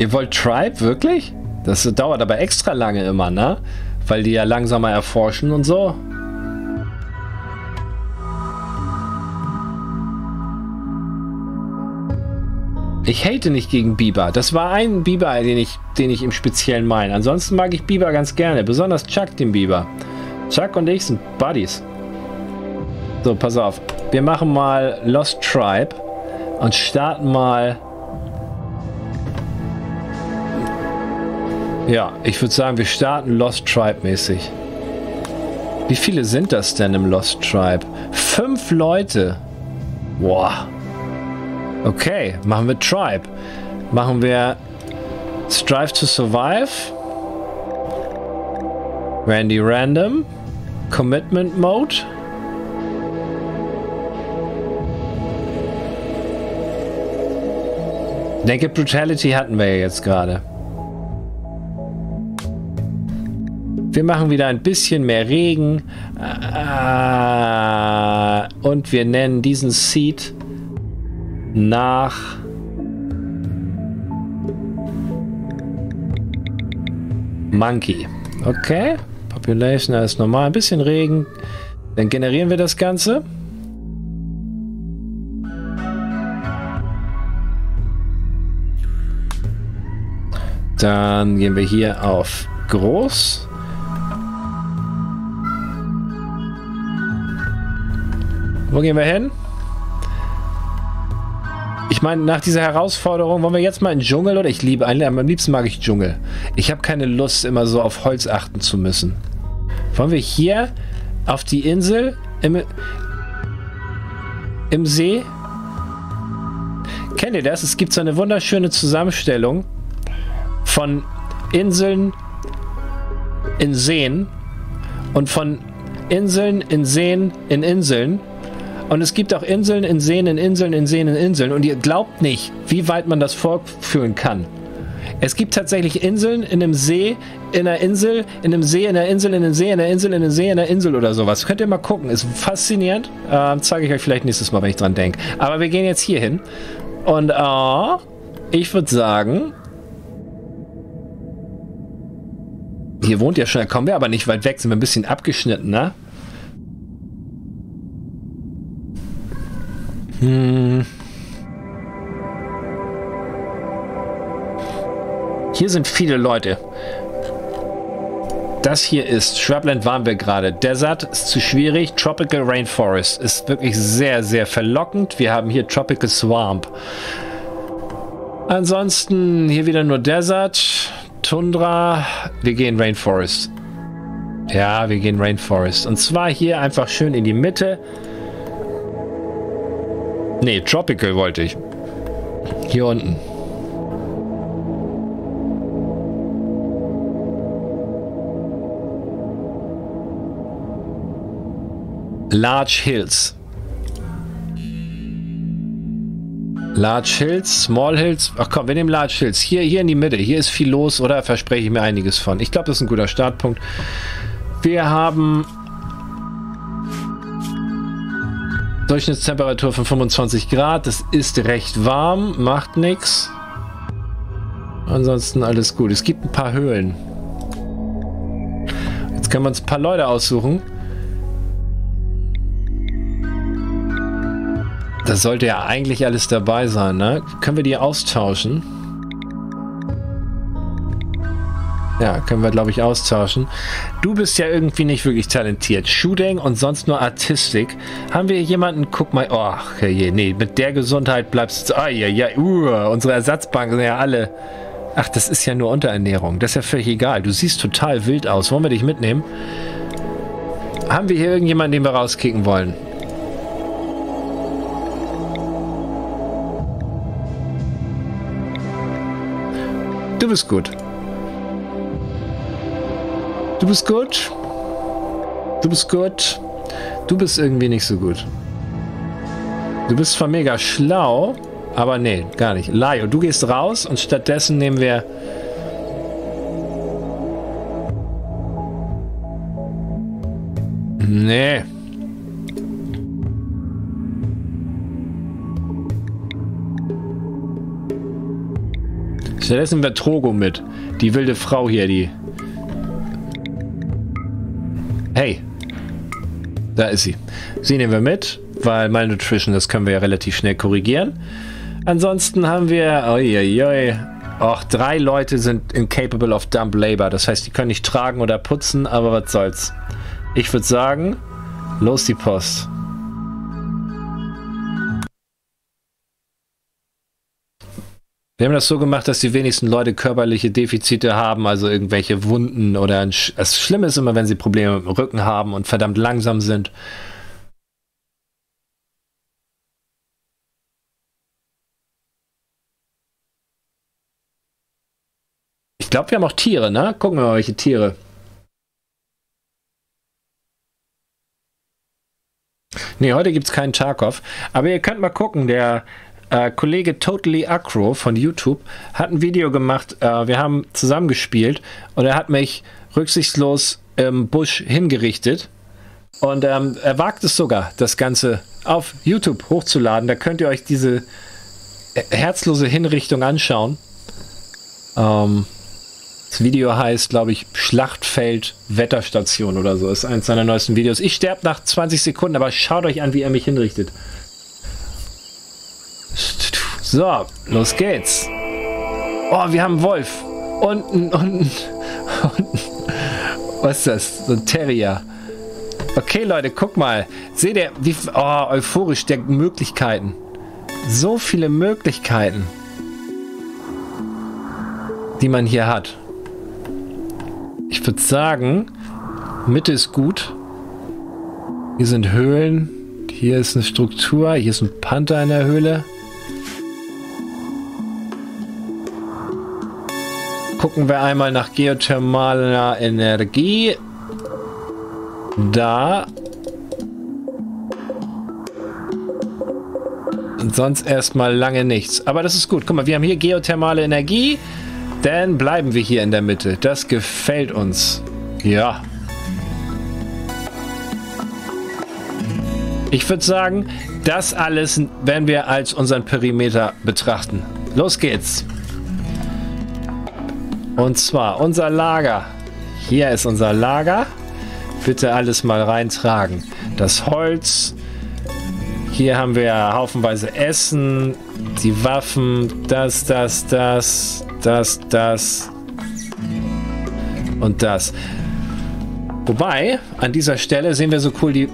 Ihr wollt Tribe? Wirklich? Das dauert aber extra lange immer, ne? Weil die ja langsamer erforschen und so. Ich hate nicht gegen Biber. Das war ein Biber, den ich, den ich im Speziellen meine. Ansonsten mag ich Biber ganz gerne. Besonders Chuck, den Biber. Chuck und ich sind Buddies. So, pass auf. Wir machen mal Lost Tribe und starten mal... Ja, ich würde sagen, wir starten Lost Tribe mäßig. Wie viele sind das denn im Lost Tribe? Fünf Leute. Boah. Okay, machen wir Tribe. Machen wir Strive to Survive. Randy Random. Commitment Mode. Naked Brutality hatten wir ja jetzt gerade. Wir machen wieder ein bisschen mehr Regen. Ah, und wir nennen diesen Seed nach Monkey. Okay. Population ist normal. Ein bisschen Regen. Dann generieren wir das Ganze. Dann gehen wir hier auf Groß. Wo gehen wir hin? Ich meine, nach dieser Herausforderung, wollen wir jetzt mal in Dschungel oder ich liebe, am liebsten mag ich Dschungel. Ich habe keine Lust, immer so auf Holz achten zu müssen. Wollen wir hier auf die Insel im, im See? Kennt ihr das? Es gibt so eine wunderschöne Zusammenstellung von Inseln in Seen und von Inseln in Seen in Inseln und es gibt auch Inseln in Seen, in Inseln, in Seen, in Inseln. Und ihr glaubt nicht, wie weit man das vorführen kann. Es gibt tatsächlich Inseln in einem See, in einer Insel, in einem See, in einer Insel, in einem See, in einer Insel, in einem See, in einer Insel oder sowas. Könnt ihr mal gucken. Ist faszinierend. Ähm, Zeige ich euch vielleicht nächstes Mal, wenn ich dran denke. Aber wir gehen jetzt hier hin. Und äh, ich würde sagen, hier wohnt ja schon, da kommen wir aber nicht weit weg, sind wir ein bisschen abgeschnitten, ne? Hm. Hier sind viele Leute. Das hier ist, Shrubland waren wir gerade. Desert ist zu schwierig. Tropical Rainforest ist wirklich sehr, sehr verlockend. Wir haben hier Tropical Swamp. Ansonsten hier wieder nur Desert, Tundra. Wir gehen Rainforest. Ja, wir gehen Rainforest. Und zwar hier einfach schön in die Mitte. Nee, Tropical wollte ich. Hier unten. Large Hills. Large Hills, Small Hills. Ach komm, wir nehmen Large Hills. Hier, hier in die Mitte. Hier ist viel los, oder? Verspreche ich mir einiges von. Ich glaube, das ist ein guter Startpunkt. Wir haben Durchschnittstemperatur von 25 Grad. Das ist recht warm, macht nichts. Ansonsten alles gut. Es gibt ein paar Höhlen. Jetzt können wir uns ein paar Leute aussuchen. Das sollte ja eigentlich alles dabei sein, ne? Können wir die austauschen? Ja, können wir, glaube ich, austauschen. Du bist ja irgendwie nicht wirklich talentiert. Shooting und sonst nur Artistik. Haben wir jemanden, guck mal, oh, je, nee, mit der Gesundheit bleibst du, ah, ja, ja, uh, unsere Ersatzbanken sind ja alle, ach, das ist ja nur Unterernährung. Das ist ja völlig egal. Du siehst total wild aus. Wollen wir dich mitnehmen? Haben wir hier irgendjemanden, den wir rauskicken wollen? Du bist gut. Du bist gut. Du bist gut. Du bist irgendwie nicht so gut. Du bist zwar mega schlau, aber nee, gar nicht. Laio, du gehst raus und stattdessen nehmen wir... Nee. Stattdessen wird Trogo mit. Die wilde Frau hier, die. Hey. Da ist sie. Sie nehmen wir mit, weil Malnutrition, das können wir ja relativ schnell korrigieren. Ansonsten haben wir... Uiuiui. Och, drei Leute sind incapable of dump labor. Das heißt, die können nicht tragen oder putzen, aber was soll's. Ich würde sagen, los die Post. Wir haben das so gemacht, dass die wenigsten Leute körperliche Defizite haben, also irgendwelche Wunden oder ein Sch das Schlimme ist immer, wenn sie Probleme mit dem Rücken haben und verdammt langsam sind. Ich glaube, wir haben auch Tiere, ne? Gucken wir mal, welche Tiere. Ne, heute gibt es keinen Tarkov. Aber ihr könnt mal gucken, der äh, Kollege Totally Acro von YouTube hat ein Video gemacht. Äh, wir haben zusammengespielt und er hat mich rücksichtslos im Busch hingerichtet. Und ähm, er wagt es sogar, das Ganze auf YouTube hochzuladen. Da könnt ihr euch diese herzlose Hinrichtung anschauen. Ähm, das Video heißt, glaube ich, Schlachtfeld Wetterstation oder so. Ist eines seiner neuesten Videos. Ich sterbe nach 20 Sekunden, aber schaut euch an, wie er mich hinrichtet. So, los geht's. Oh, wir haben einen Wolf. Unten, unten, unten. Was ist das? So ein Terrier. Okay, Leute, guck mal. Seht ihr, wie oh, euphorisch der Möglichkeiten. So viele Möglichkeiten, die man hier hat. Ich würde sagen, Mitte ist gut. Hier sind Höhlen. Hier ist eine Struktur. Hier ist ein Panther in der Höhle. Gucken wir einmal nach geothermaler Energie. Da. Und sonst erstmal lange nichts. Aber das ist gut. Guck mal, wir haben hier geothermale Energie. Dann bleiben wir hier in der Mitte. Das gefällt uns. Ja. Ich würde sagen, das alles werden wir als unseren Perimeter betrachten. Los geht's. Und zwar unser Lager. Hier ist unser Lager. Bitte alles mal reintragen. Das Holz. Hier haben wir haufenweise Essen, die Waffen, das, das, das, das, das und das. Wobei, an dieser Stelle sehen wir so cool die...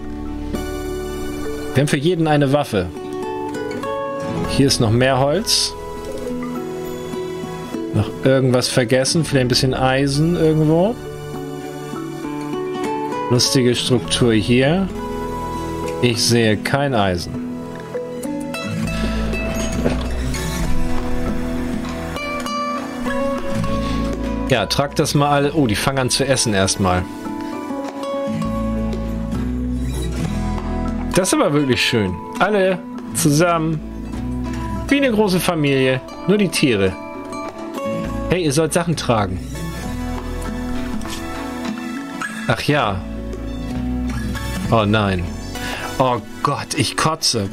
Wir haben für jeden eine Waffe. Hier ist noch mehr Holz. Noch irgendwas vergessen? Vielleicht ein bisschen Eisen irgendwo? Lustige Struktur hier. Ich sehe kein Eisen. Ja, trag das mal alle. Oh, die fangen an zu essen erstmal. Das ist aber wirklich schön. Alle zusammen. Wie eine große Familie. Nur die Tiere. Hey, ihr sollt Sachen tragen. Ach ja. Oh nein. Oh Gott, ich kotze.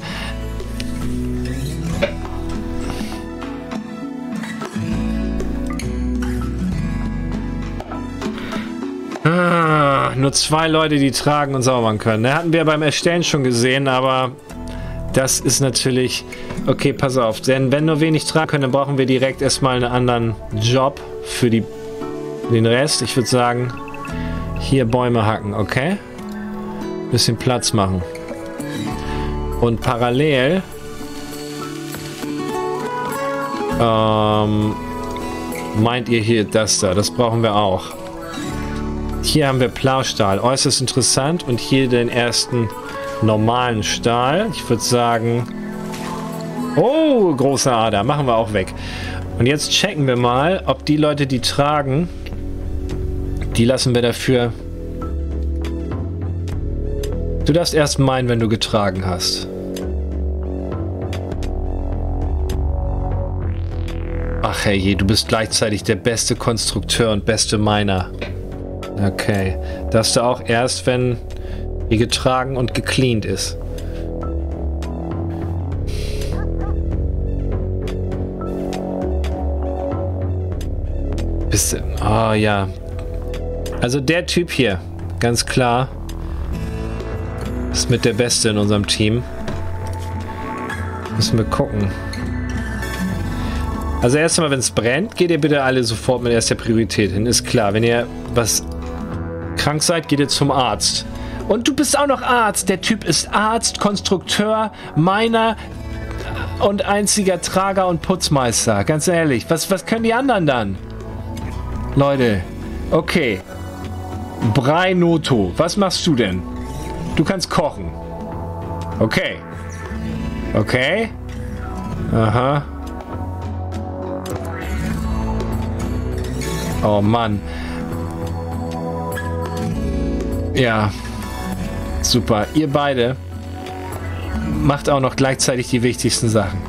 Ah, nur zwei Leute, die tragen und zaubern können. Das hatten wir beim Erstellen schon gesehen, aber das ist natürlich... Okay, pass auf. Denn wenn nur wenig tragen können, dann brauchen wir direkt erstmal einen anderen Job für die, den Rest. Ich würde sagen, hier Bäume hacken, okay? Bisschen Platz machen. Und parallel... Ähm, meint ihr hier das da? Das brauchen wir auch. Hier haben wir Plaustahl. Äußerst interessant. Und hier den ersten normalen Stahl. Ich würde sagen... Oh, große Ader. Machen wir auch weg. Und jetzt checken wir mal, ob die Leute, die tragen, die lassen wir dafür... Du darfst erst meinen, wenn du getragen hast. Ach hey, du bist gleichzeitig der beste Konstrukteur und beste Miner. Okay. Darfst du auch erst, wenn die getragen und gecleant ist. Bist du... Oh ja. Also der Typ hier, ganz klar, ist mit der Beste in unserem Team. Müssen wir gucken. Also erstmal, wenn es brennt, geht ihr bitte alle sofort mit erster Priorität hin. Ist klar, wenn ihr was krank seid, geht ihr zum Arzt. Und du bist auch noch Arzt. Der Typ ist Arzt, Konstrukteur, Miner und einziger Trager und Putzmeister. Ganz ehrlich, was, was können die anderen dann? Leute, okay. Brei Noto, was machst du denn? Du kannst kochen. Okay. Okay. Aha. Oh Mann. Ja. Super. Ihr beide macht auch noch gleichzeitig die wichtigsten Sachen.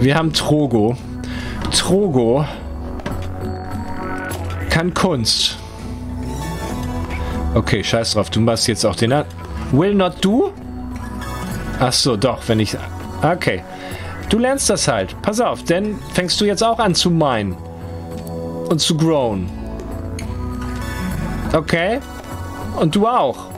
Wir haben Trogo. Trogo kann Kunst. Okay, scheiß drauf. Du machst jetzt auch den... Will not do? Ach so, doch, wenn ich... Okay. Du lernst das halt. Pass auf, denn fängst du jetzt auch an zu meinen. Und zu growen. Okay? Und du auch.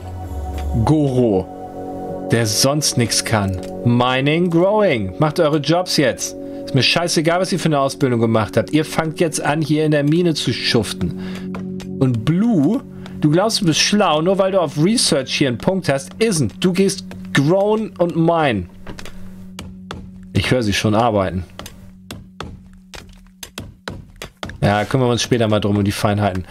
Goro. Der sonst nichts kann. Mining, Growing. Macht eure Jobs jetzt. Mir scheißegal, was ihr für eine Ausbildung gemacht habt. Ihr fangt jetzt an, hier in der Mine zu schuften. Und Blue, du glaubst, du bist schlau, nur weil du auf Research hier einen Punkt hast. Isn't. Du gehst Grown und Mine. Ich höre sie schon arbeiten. Ja, kümmern wir uns später mal drum um die Feinheiten.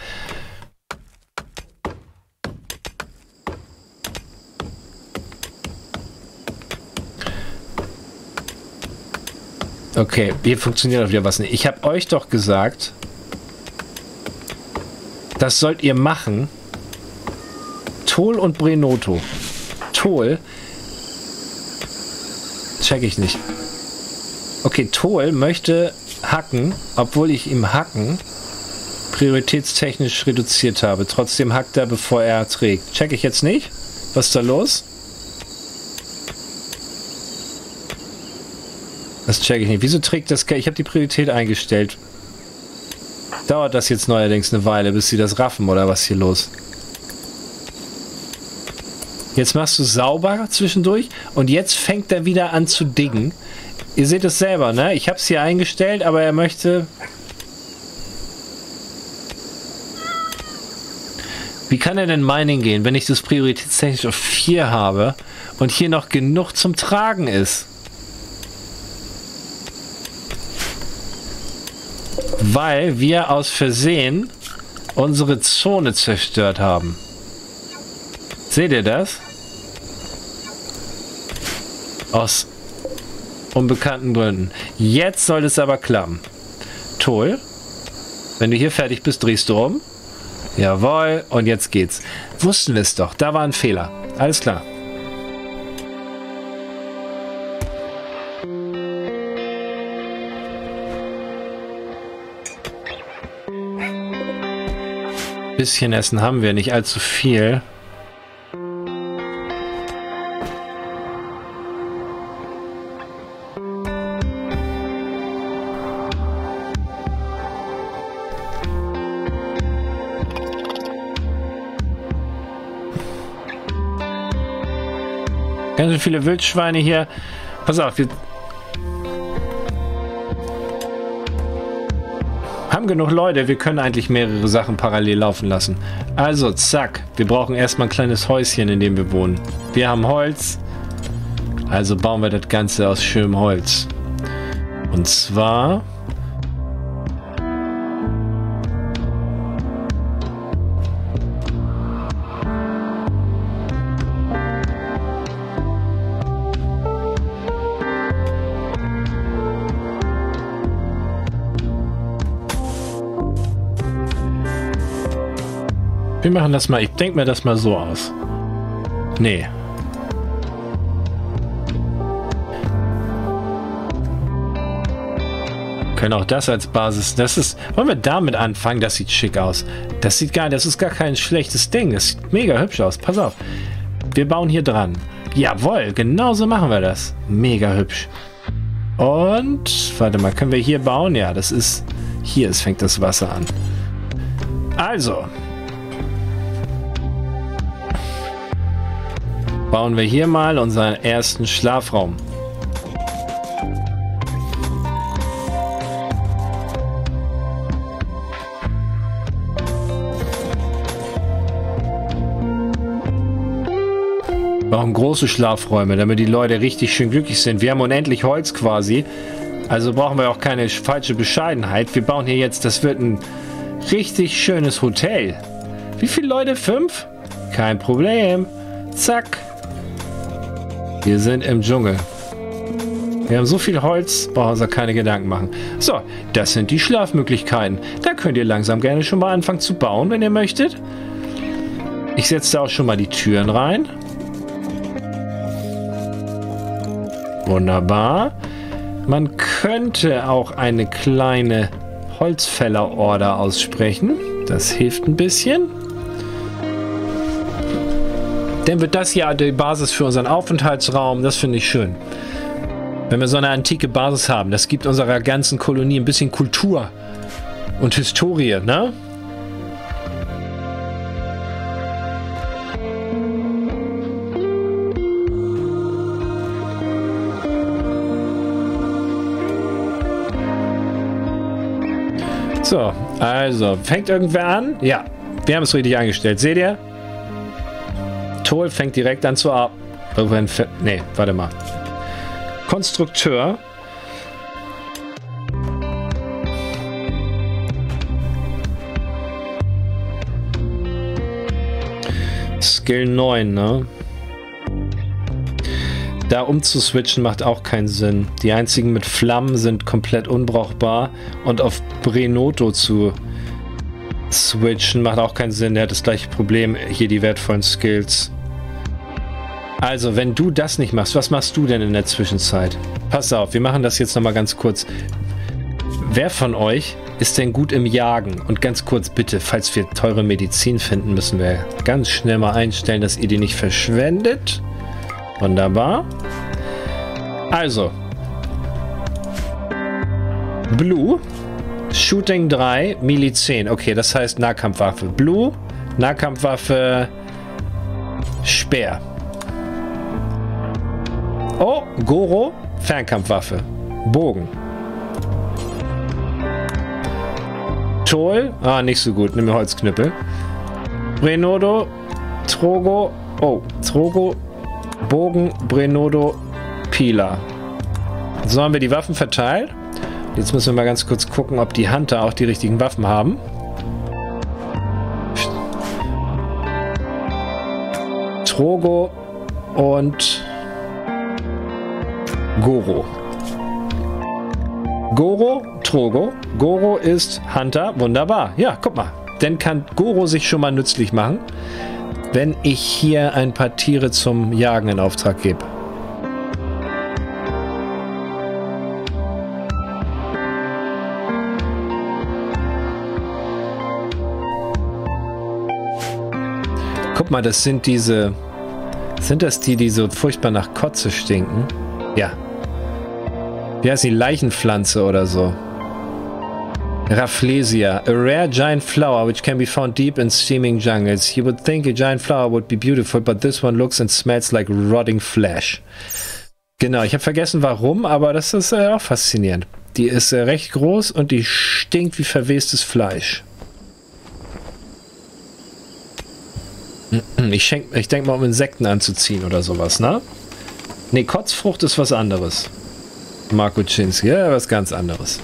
Okay, hier funktioniert auch wieder was nicht. Ich habe euch doch gesagt, das sollt ihr machen. Tol und Brenoto. Tol. Check ich nicht. Okay, Tol möchte hacken, obwohl ich ihm Hacken prioritätstechnisch reduziert habe. Trotzdem hackt er, bevor er trägt. Check ich jetzt nicht? Was ist da los? Das check ich nicht. Wieso trägt das... Ich habe die Priorität eingestellt. Dauert das jetzt neuerdings eine Weile, bis sie das raffen, oder was hier los? Jetzt machst du sauber zwischendurch und jetzt fängt er wieder an zu diggen. Ihr seht es selber, ne? Ich habe es hier eingestellt, aber er möchte... Wie kann er denn Mining gehen, wenn ich das prioritätstechnisch auf 4 habe und hier noch genug zum Tragen ist? Weil wir aus Versehen unsere Zone zerstört haben. Seht ihr das? Aus unbekannten Gründen. Jetzt soll es aber klappen. Toll. Wenn du hier fertig bist, drehst du um. Jawohl, und jetzt geht's. Wussten wir es doch. Da war ein Fehler. Alles klar. Bisschen Essen haben wir, nicht allzu viel. Ganz viele Wildschweine hier. Pass auf, wir haben genug Leute. Wir können eigentlich mehrere Sachen parallel laufen lassen. Also, zack. Wir brauchen erstmal ein kleines Häuschen, in dem wir wohnen. Wir haben Holz. Also bauen wir das Ganze aus schönem Holz. Und zwar machen das mal, ich denke mir das mal so aus. Nee. Können auch das als Basis. Das ist. Wollen wir damit anfangen? Das sieht schick aus. Das sieht gar, das ist gar kein schlechtes Ding. Das sieht mega hübsch aus. Pass auf. Wir bauen hier dran. Jawohl, genauso machen wir das. Mega hübsch. Und, warte mal, können wir hier bauen? Ja, das ist, hier ist, fängt das Wasser an. Also, bauen wir hier mal unseren ersten Schlafraum. Brauchen große Schlafräume, damit die Leute richtig schön glücklich sind. Wir haben unendlich Holz quasi. Also brauchen wir auch keine falsche Bescheidenheit. Wir bauen hier jetzt, das wird ein richtig schönes Hotel. Wie viele Leute? Fünf? Kein Problem. Zack. Wir sind im Dschungel. Wir haben so viel Holz, brauchen uns keine Gedanken machen. So, das sind die Schlafmöglichkeiten. Da könnt ihr langsam gerne schon mal anfangen zu bauen, wenn ihr möchtet. Ich setze da auch schon mal die Türen rein. Wunderbar. Man könnte auch eine kleine Holzfäller-Order aussprechen. Das hilft ein bisschen. Dann wird das ja die Basis für unseren Aufenthaltsraum. Das finde ich schön. Wenn wir so eine antike Basis haben, das gibt unserer ganzen Kolonie ein bisschen Kultur und Historie, ne? So, also, fängt irgendwer an? Ja, wir haben es richtig eingestellt. Seht ihr? Toll fängt direkt an zu arbeiten. Nee, warte mal. Konstrukteur. Skill 9, ne? Da umzuswitchen macht auch keinen Sinn. Die einzigen mit Flammen sind komplett unbrauchbar. Und auf Brenoto zu switchen macht auch keinen Sinn. Der hat das gleiche Problem. Hier die wertvollen Skills. Also, wenn du das nicht machst, was machst du denn in der Zwischenzeit? Pass auf, wir machen das jetzt nochmal ganz kurz. Wer von euch ist denn gut im Jagen? Und ganz kurz bitte, falls wir teure Medizin finden, müssen wir ganz schnell mal einstellen, dass ihr die nicht verschwendet. Wunderbar. Also. Blue. Shooting 3, Melee 10. Okay, das heißt Nahkampfwaffe. Blue, Nahkampfwaffe, Speer. Goro, Fernkampfwaffe. Bogen. Toll. Ah, nicht so gut. Nimm mir Holzknüppel. Brenodo, Trogo. Oh, Trogo, Bogen, Brenodo, Pila. So haben wir die Waffen verteilt. Jetzt müssen wir mal ganz kurz gucken, ob die Hunter auch die richtigen Waffen haben. Trogo und Goro. Goro, Trogo. Goro ist Hunter. Wunderbar. Ja, guck mal. Dann kann Goro sich schon mal nützlich machen, wenn ich hier ein paar Tiere zum Jagen in Auftrag gebe. Guck mal, das sind diese... Sind das die, die so furchtbar nach Kotze stinken? Ja. Wie heißt die? Leichenpflanze oder so. Rafflesia, a rare giant flower which can be found deep in steaming jungles. You would think a giant flower would be beautiful, but this one looks and smells like rotting flesh. Genau, ich habe vergessen warum, aber das ist äh, auch faszinierend. Die ist äh, recht groß und die stinkt wie verwestes Fleisch. Ich, ich denke mal, um Insekten anzuziehen oder sowas, ne? Ne, Kotzfrucht ist was anderes. Marco Czynski, ja, was ganz anderes.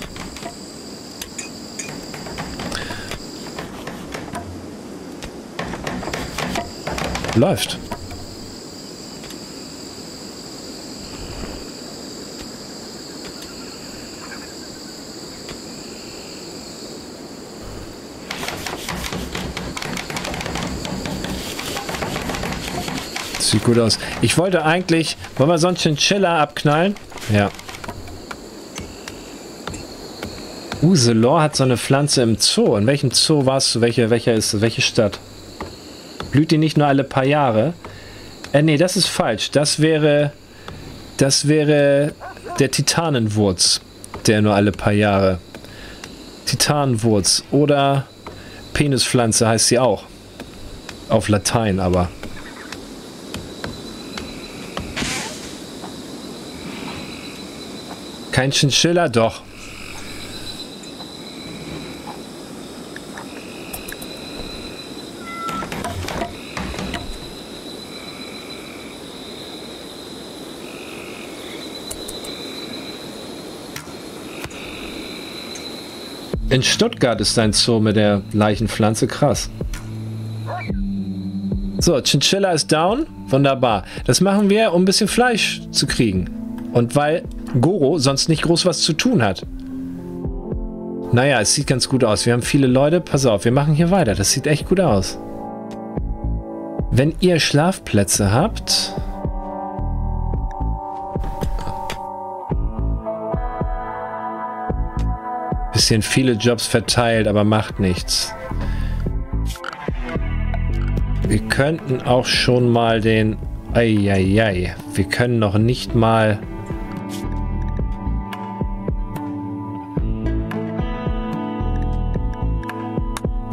Läuft. Sieht gut aus. Ich wollte eigentlich... Wollen wir sonst den Chiller abknallen? Ja. Uselor hat so eine Pflanze im Zoo. In welchem Zoo warst du? Welche, welcher ist Welche Stadt? Blüht die nicht nur alle paar Jahre? Äh, nee, das ist falsch. Das wäre... Das wäre der Titanenwurz. Der nur alle paar Jahre. Titanenwurz. Oder Penispflanze heißt sie auch. Auf Latein aber. Kein Chinchilla? Doch. In Stuttgart ist ein Zoo mit der Leichenpflanze krass. So, Chinchilla ist down. Wunderbar. Das machen wir, um ein bisschen Fleisch zu kriegen. Und weil Goro sonst nicht groß was zu tun hat. Naja, es sieht ganz gut aus. Wir haben viele Leute. Pass auf, wir machen hier weiter. Das sieht echt gut aus. Wenn ihr Schlafplätze habt... Bisschen viele Jobs verteilt, aber macht nichts. Wir könnten auch schon mal den... Eieiei. Wir können noch nicht mal...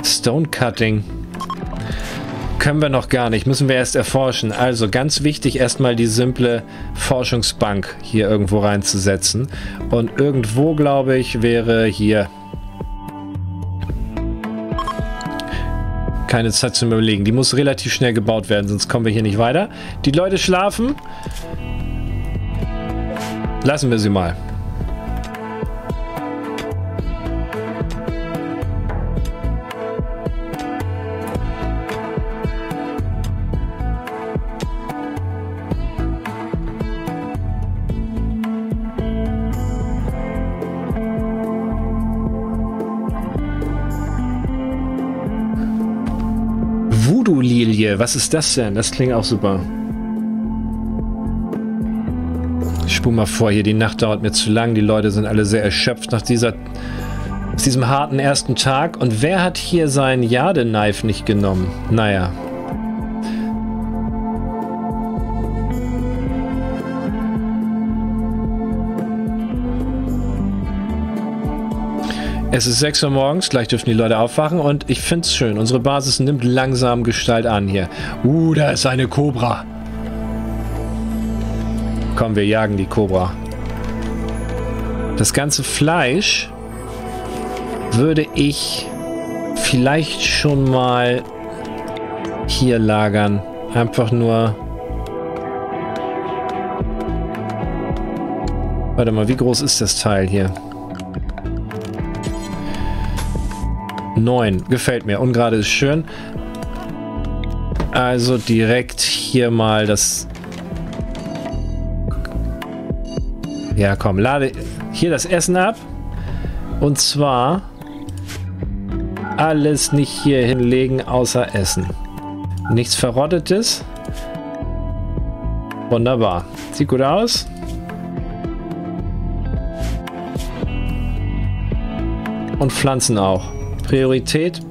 Stone Cutting. Können wir noch gar nicht, müssen wir erst erforschen. Also ganz wichtig, erstmal die simple Forschungsbank hier irgendwo reinzusetzen. Und irgendwo, glaube ich, wäre hier... Keine Zeit zum Überlegen. Die muss relativ schnell gebaut werden, sonst kommen wir hier nicht weiter. Die Leute schlafen. Lassen wir sie mal. Was ist das denn? Das klingt auch super. Ich spule mal vor hier. Die Nacht dauert mir zu lang. Die Leute sind alle sehr erschöpft nach dieser, diesem harten ersten Tag. Und wer hat hier sein Jade-Knife nicht genommen? Naja. Es ist 6 Uhr morgens, gleich dürfen die Leute aufwachen und ich finde es schön. Unsere Basis nimmt langsam Gestalt an hier. Uh, da ist eine Kobra. Komm, wir jagen die Kobra. Das ganze Fleisch würde ich vielleicht schon mal hier lagern. Einfach nur... Warte mal, wie groß ist das Teil hier? 9. Gefällt mir. Ungerade ist schön. also direkt hier mal das... Ja, komm, lade hier das Essen ab. Und zwar alles nicht hier hinlegen, außer Essen. Nichts Verrottetes. Wunderbar. Sieht gut aus. Und Pflanzen auch. Priorität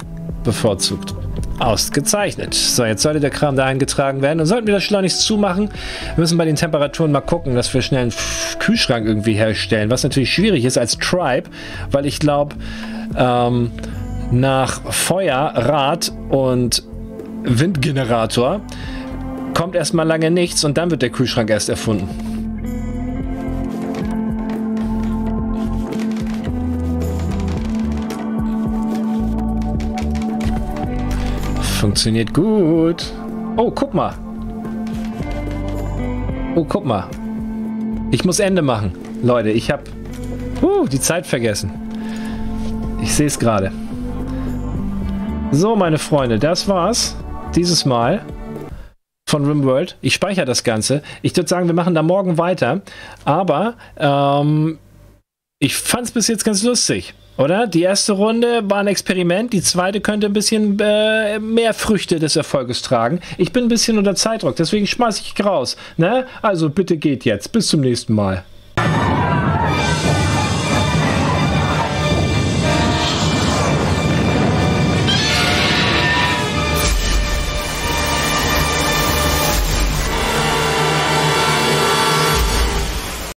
bevorzugt. Ausgezeichnet. So, jetzt sollte der Kram da eingetragen werden. Und sollten wir das schleunigst zumachen, wir müssen bei den Temperaturen mal gucken, dass wir schnell einen Kühlschrank irgendwie herstellen. Was natürlich schwierig ist als Tribe, weil ich glaube, ähm, nach Feuer, Rad und Windgenerator kommt erstmal lange nichts und dann wird der Kühlschrank erst erfunden. Funktioniert gut. Oh, guck mal. Oh, guck mal. Ich muss Ende machen. Leute, ich habe uh, die Zeit vergessen. Ich sehe es gerade. So, meine Freunde, das war's. Dieses Mal von RimWorld. Ich speichere das Ganze. Ich würde sagen, wir machen da morgen weiter. Aber ähm, ich fand es bis jetzt ganz lustig. Oder? Die erste Runde war ein Experiment, die zweite könnte ein bisschen äh, mehr Früchte des Erfolges tragen. Ich bin ein bisschen unter Zeitdruck, deswegen schmeiße ich raus. Ne? Also bitte geht jetzt. Bis zum nächsten Mal.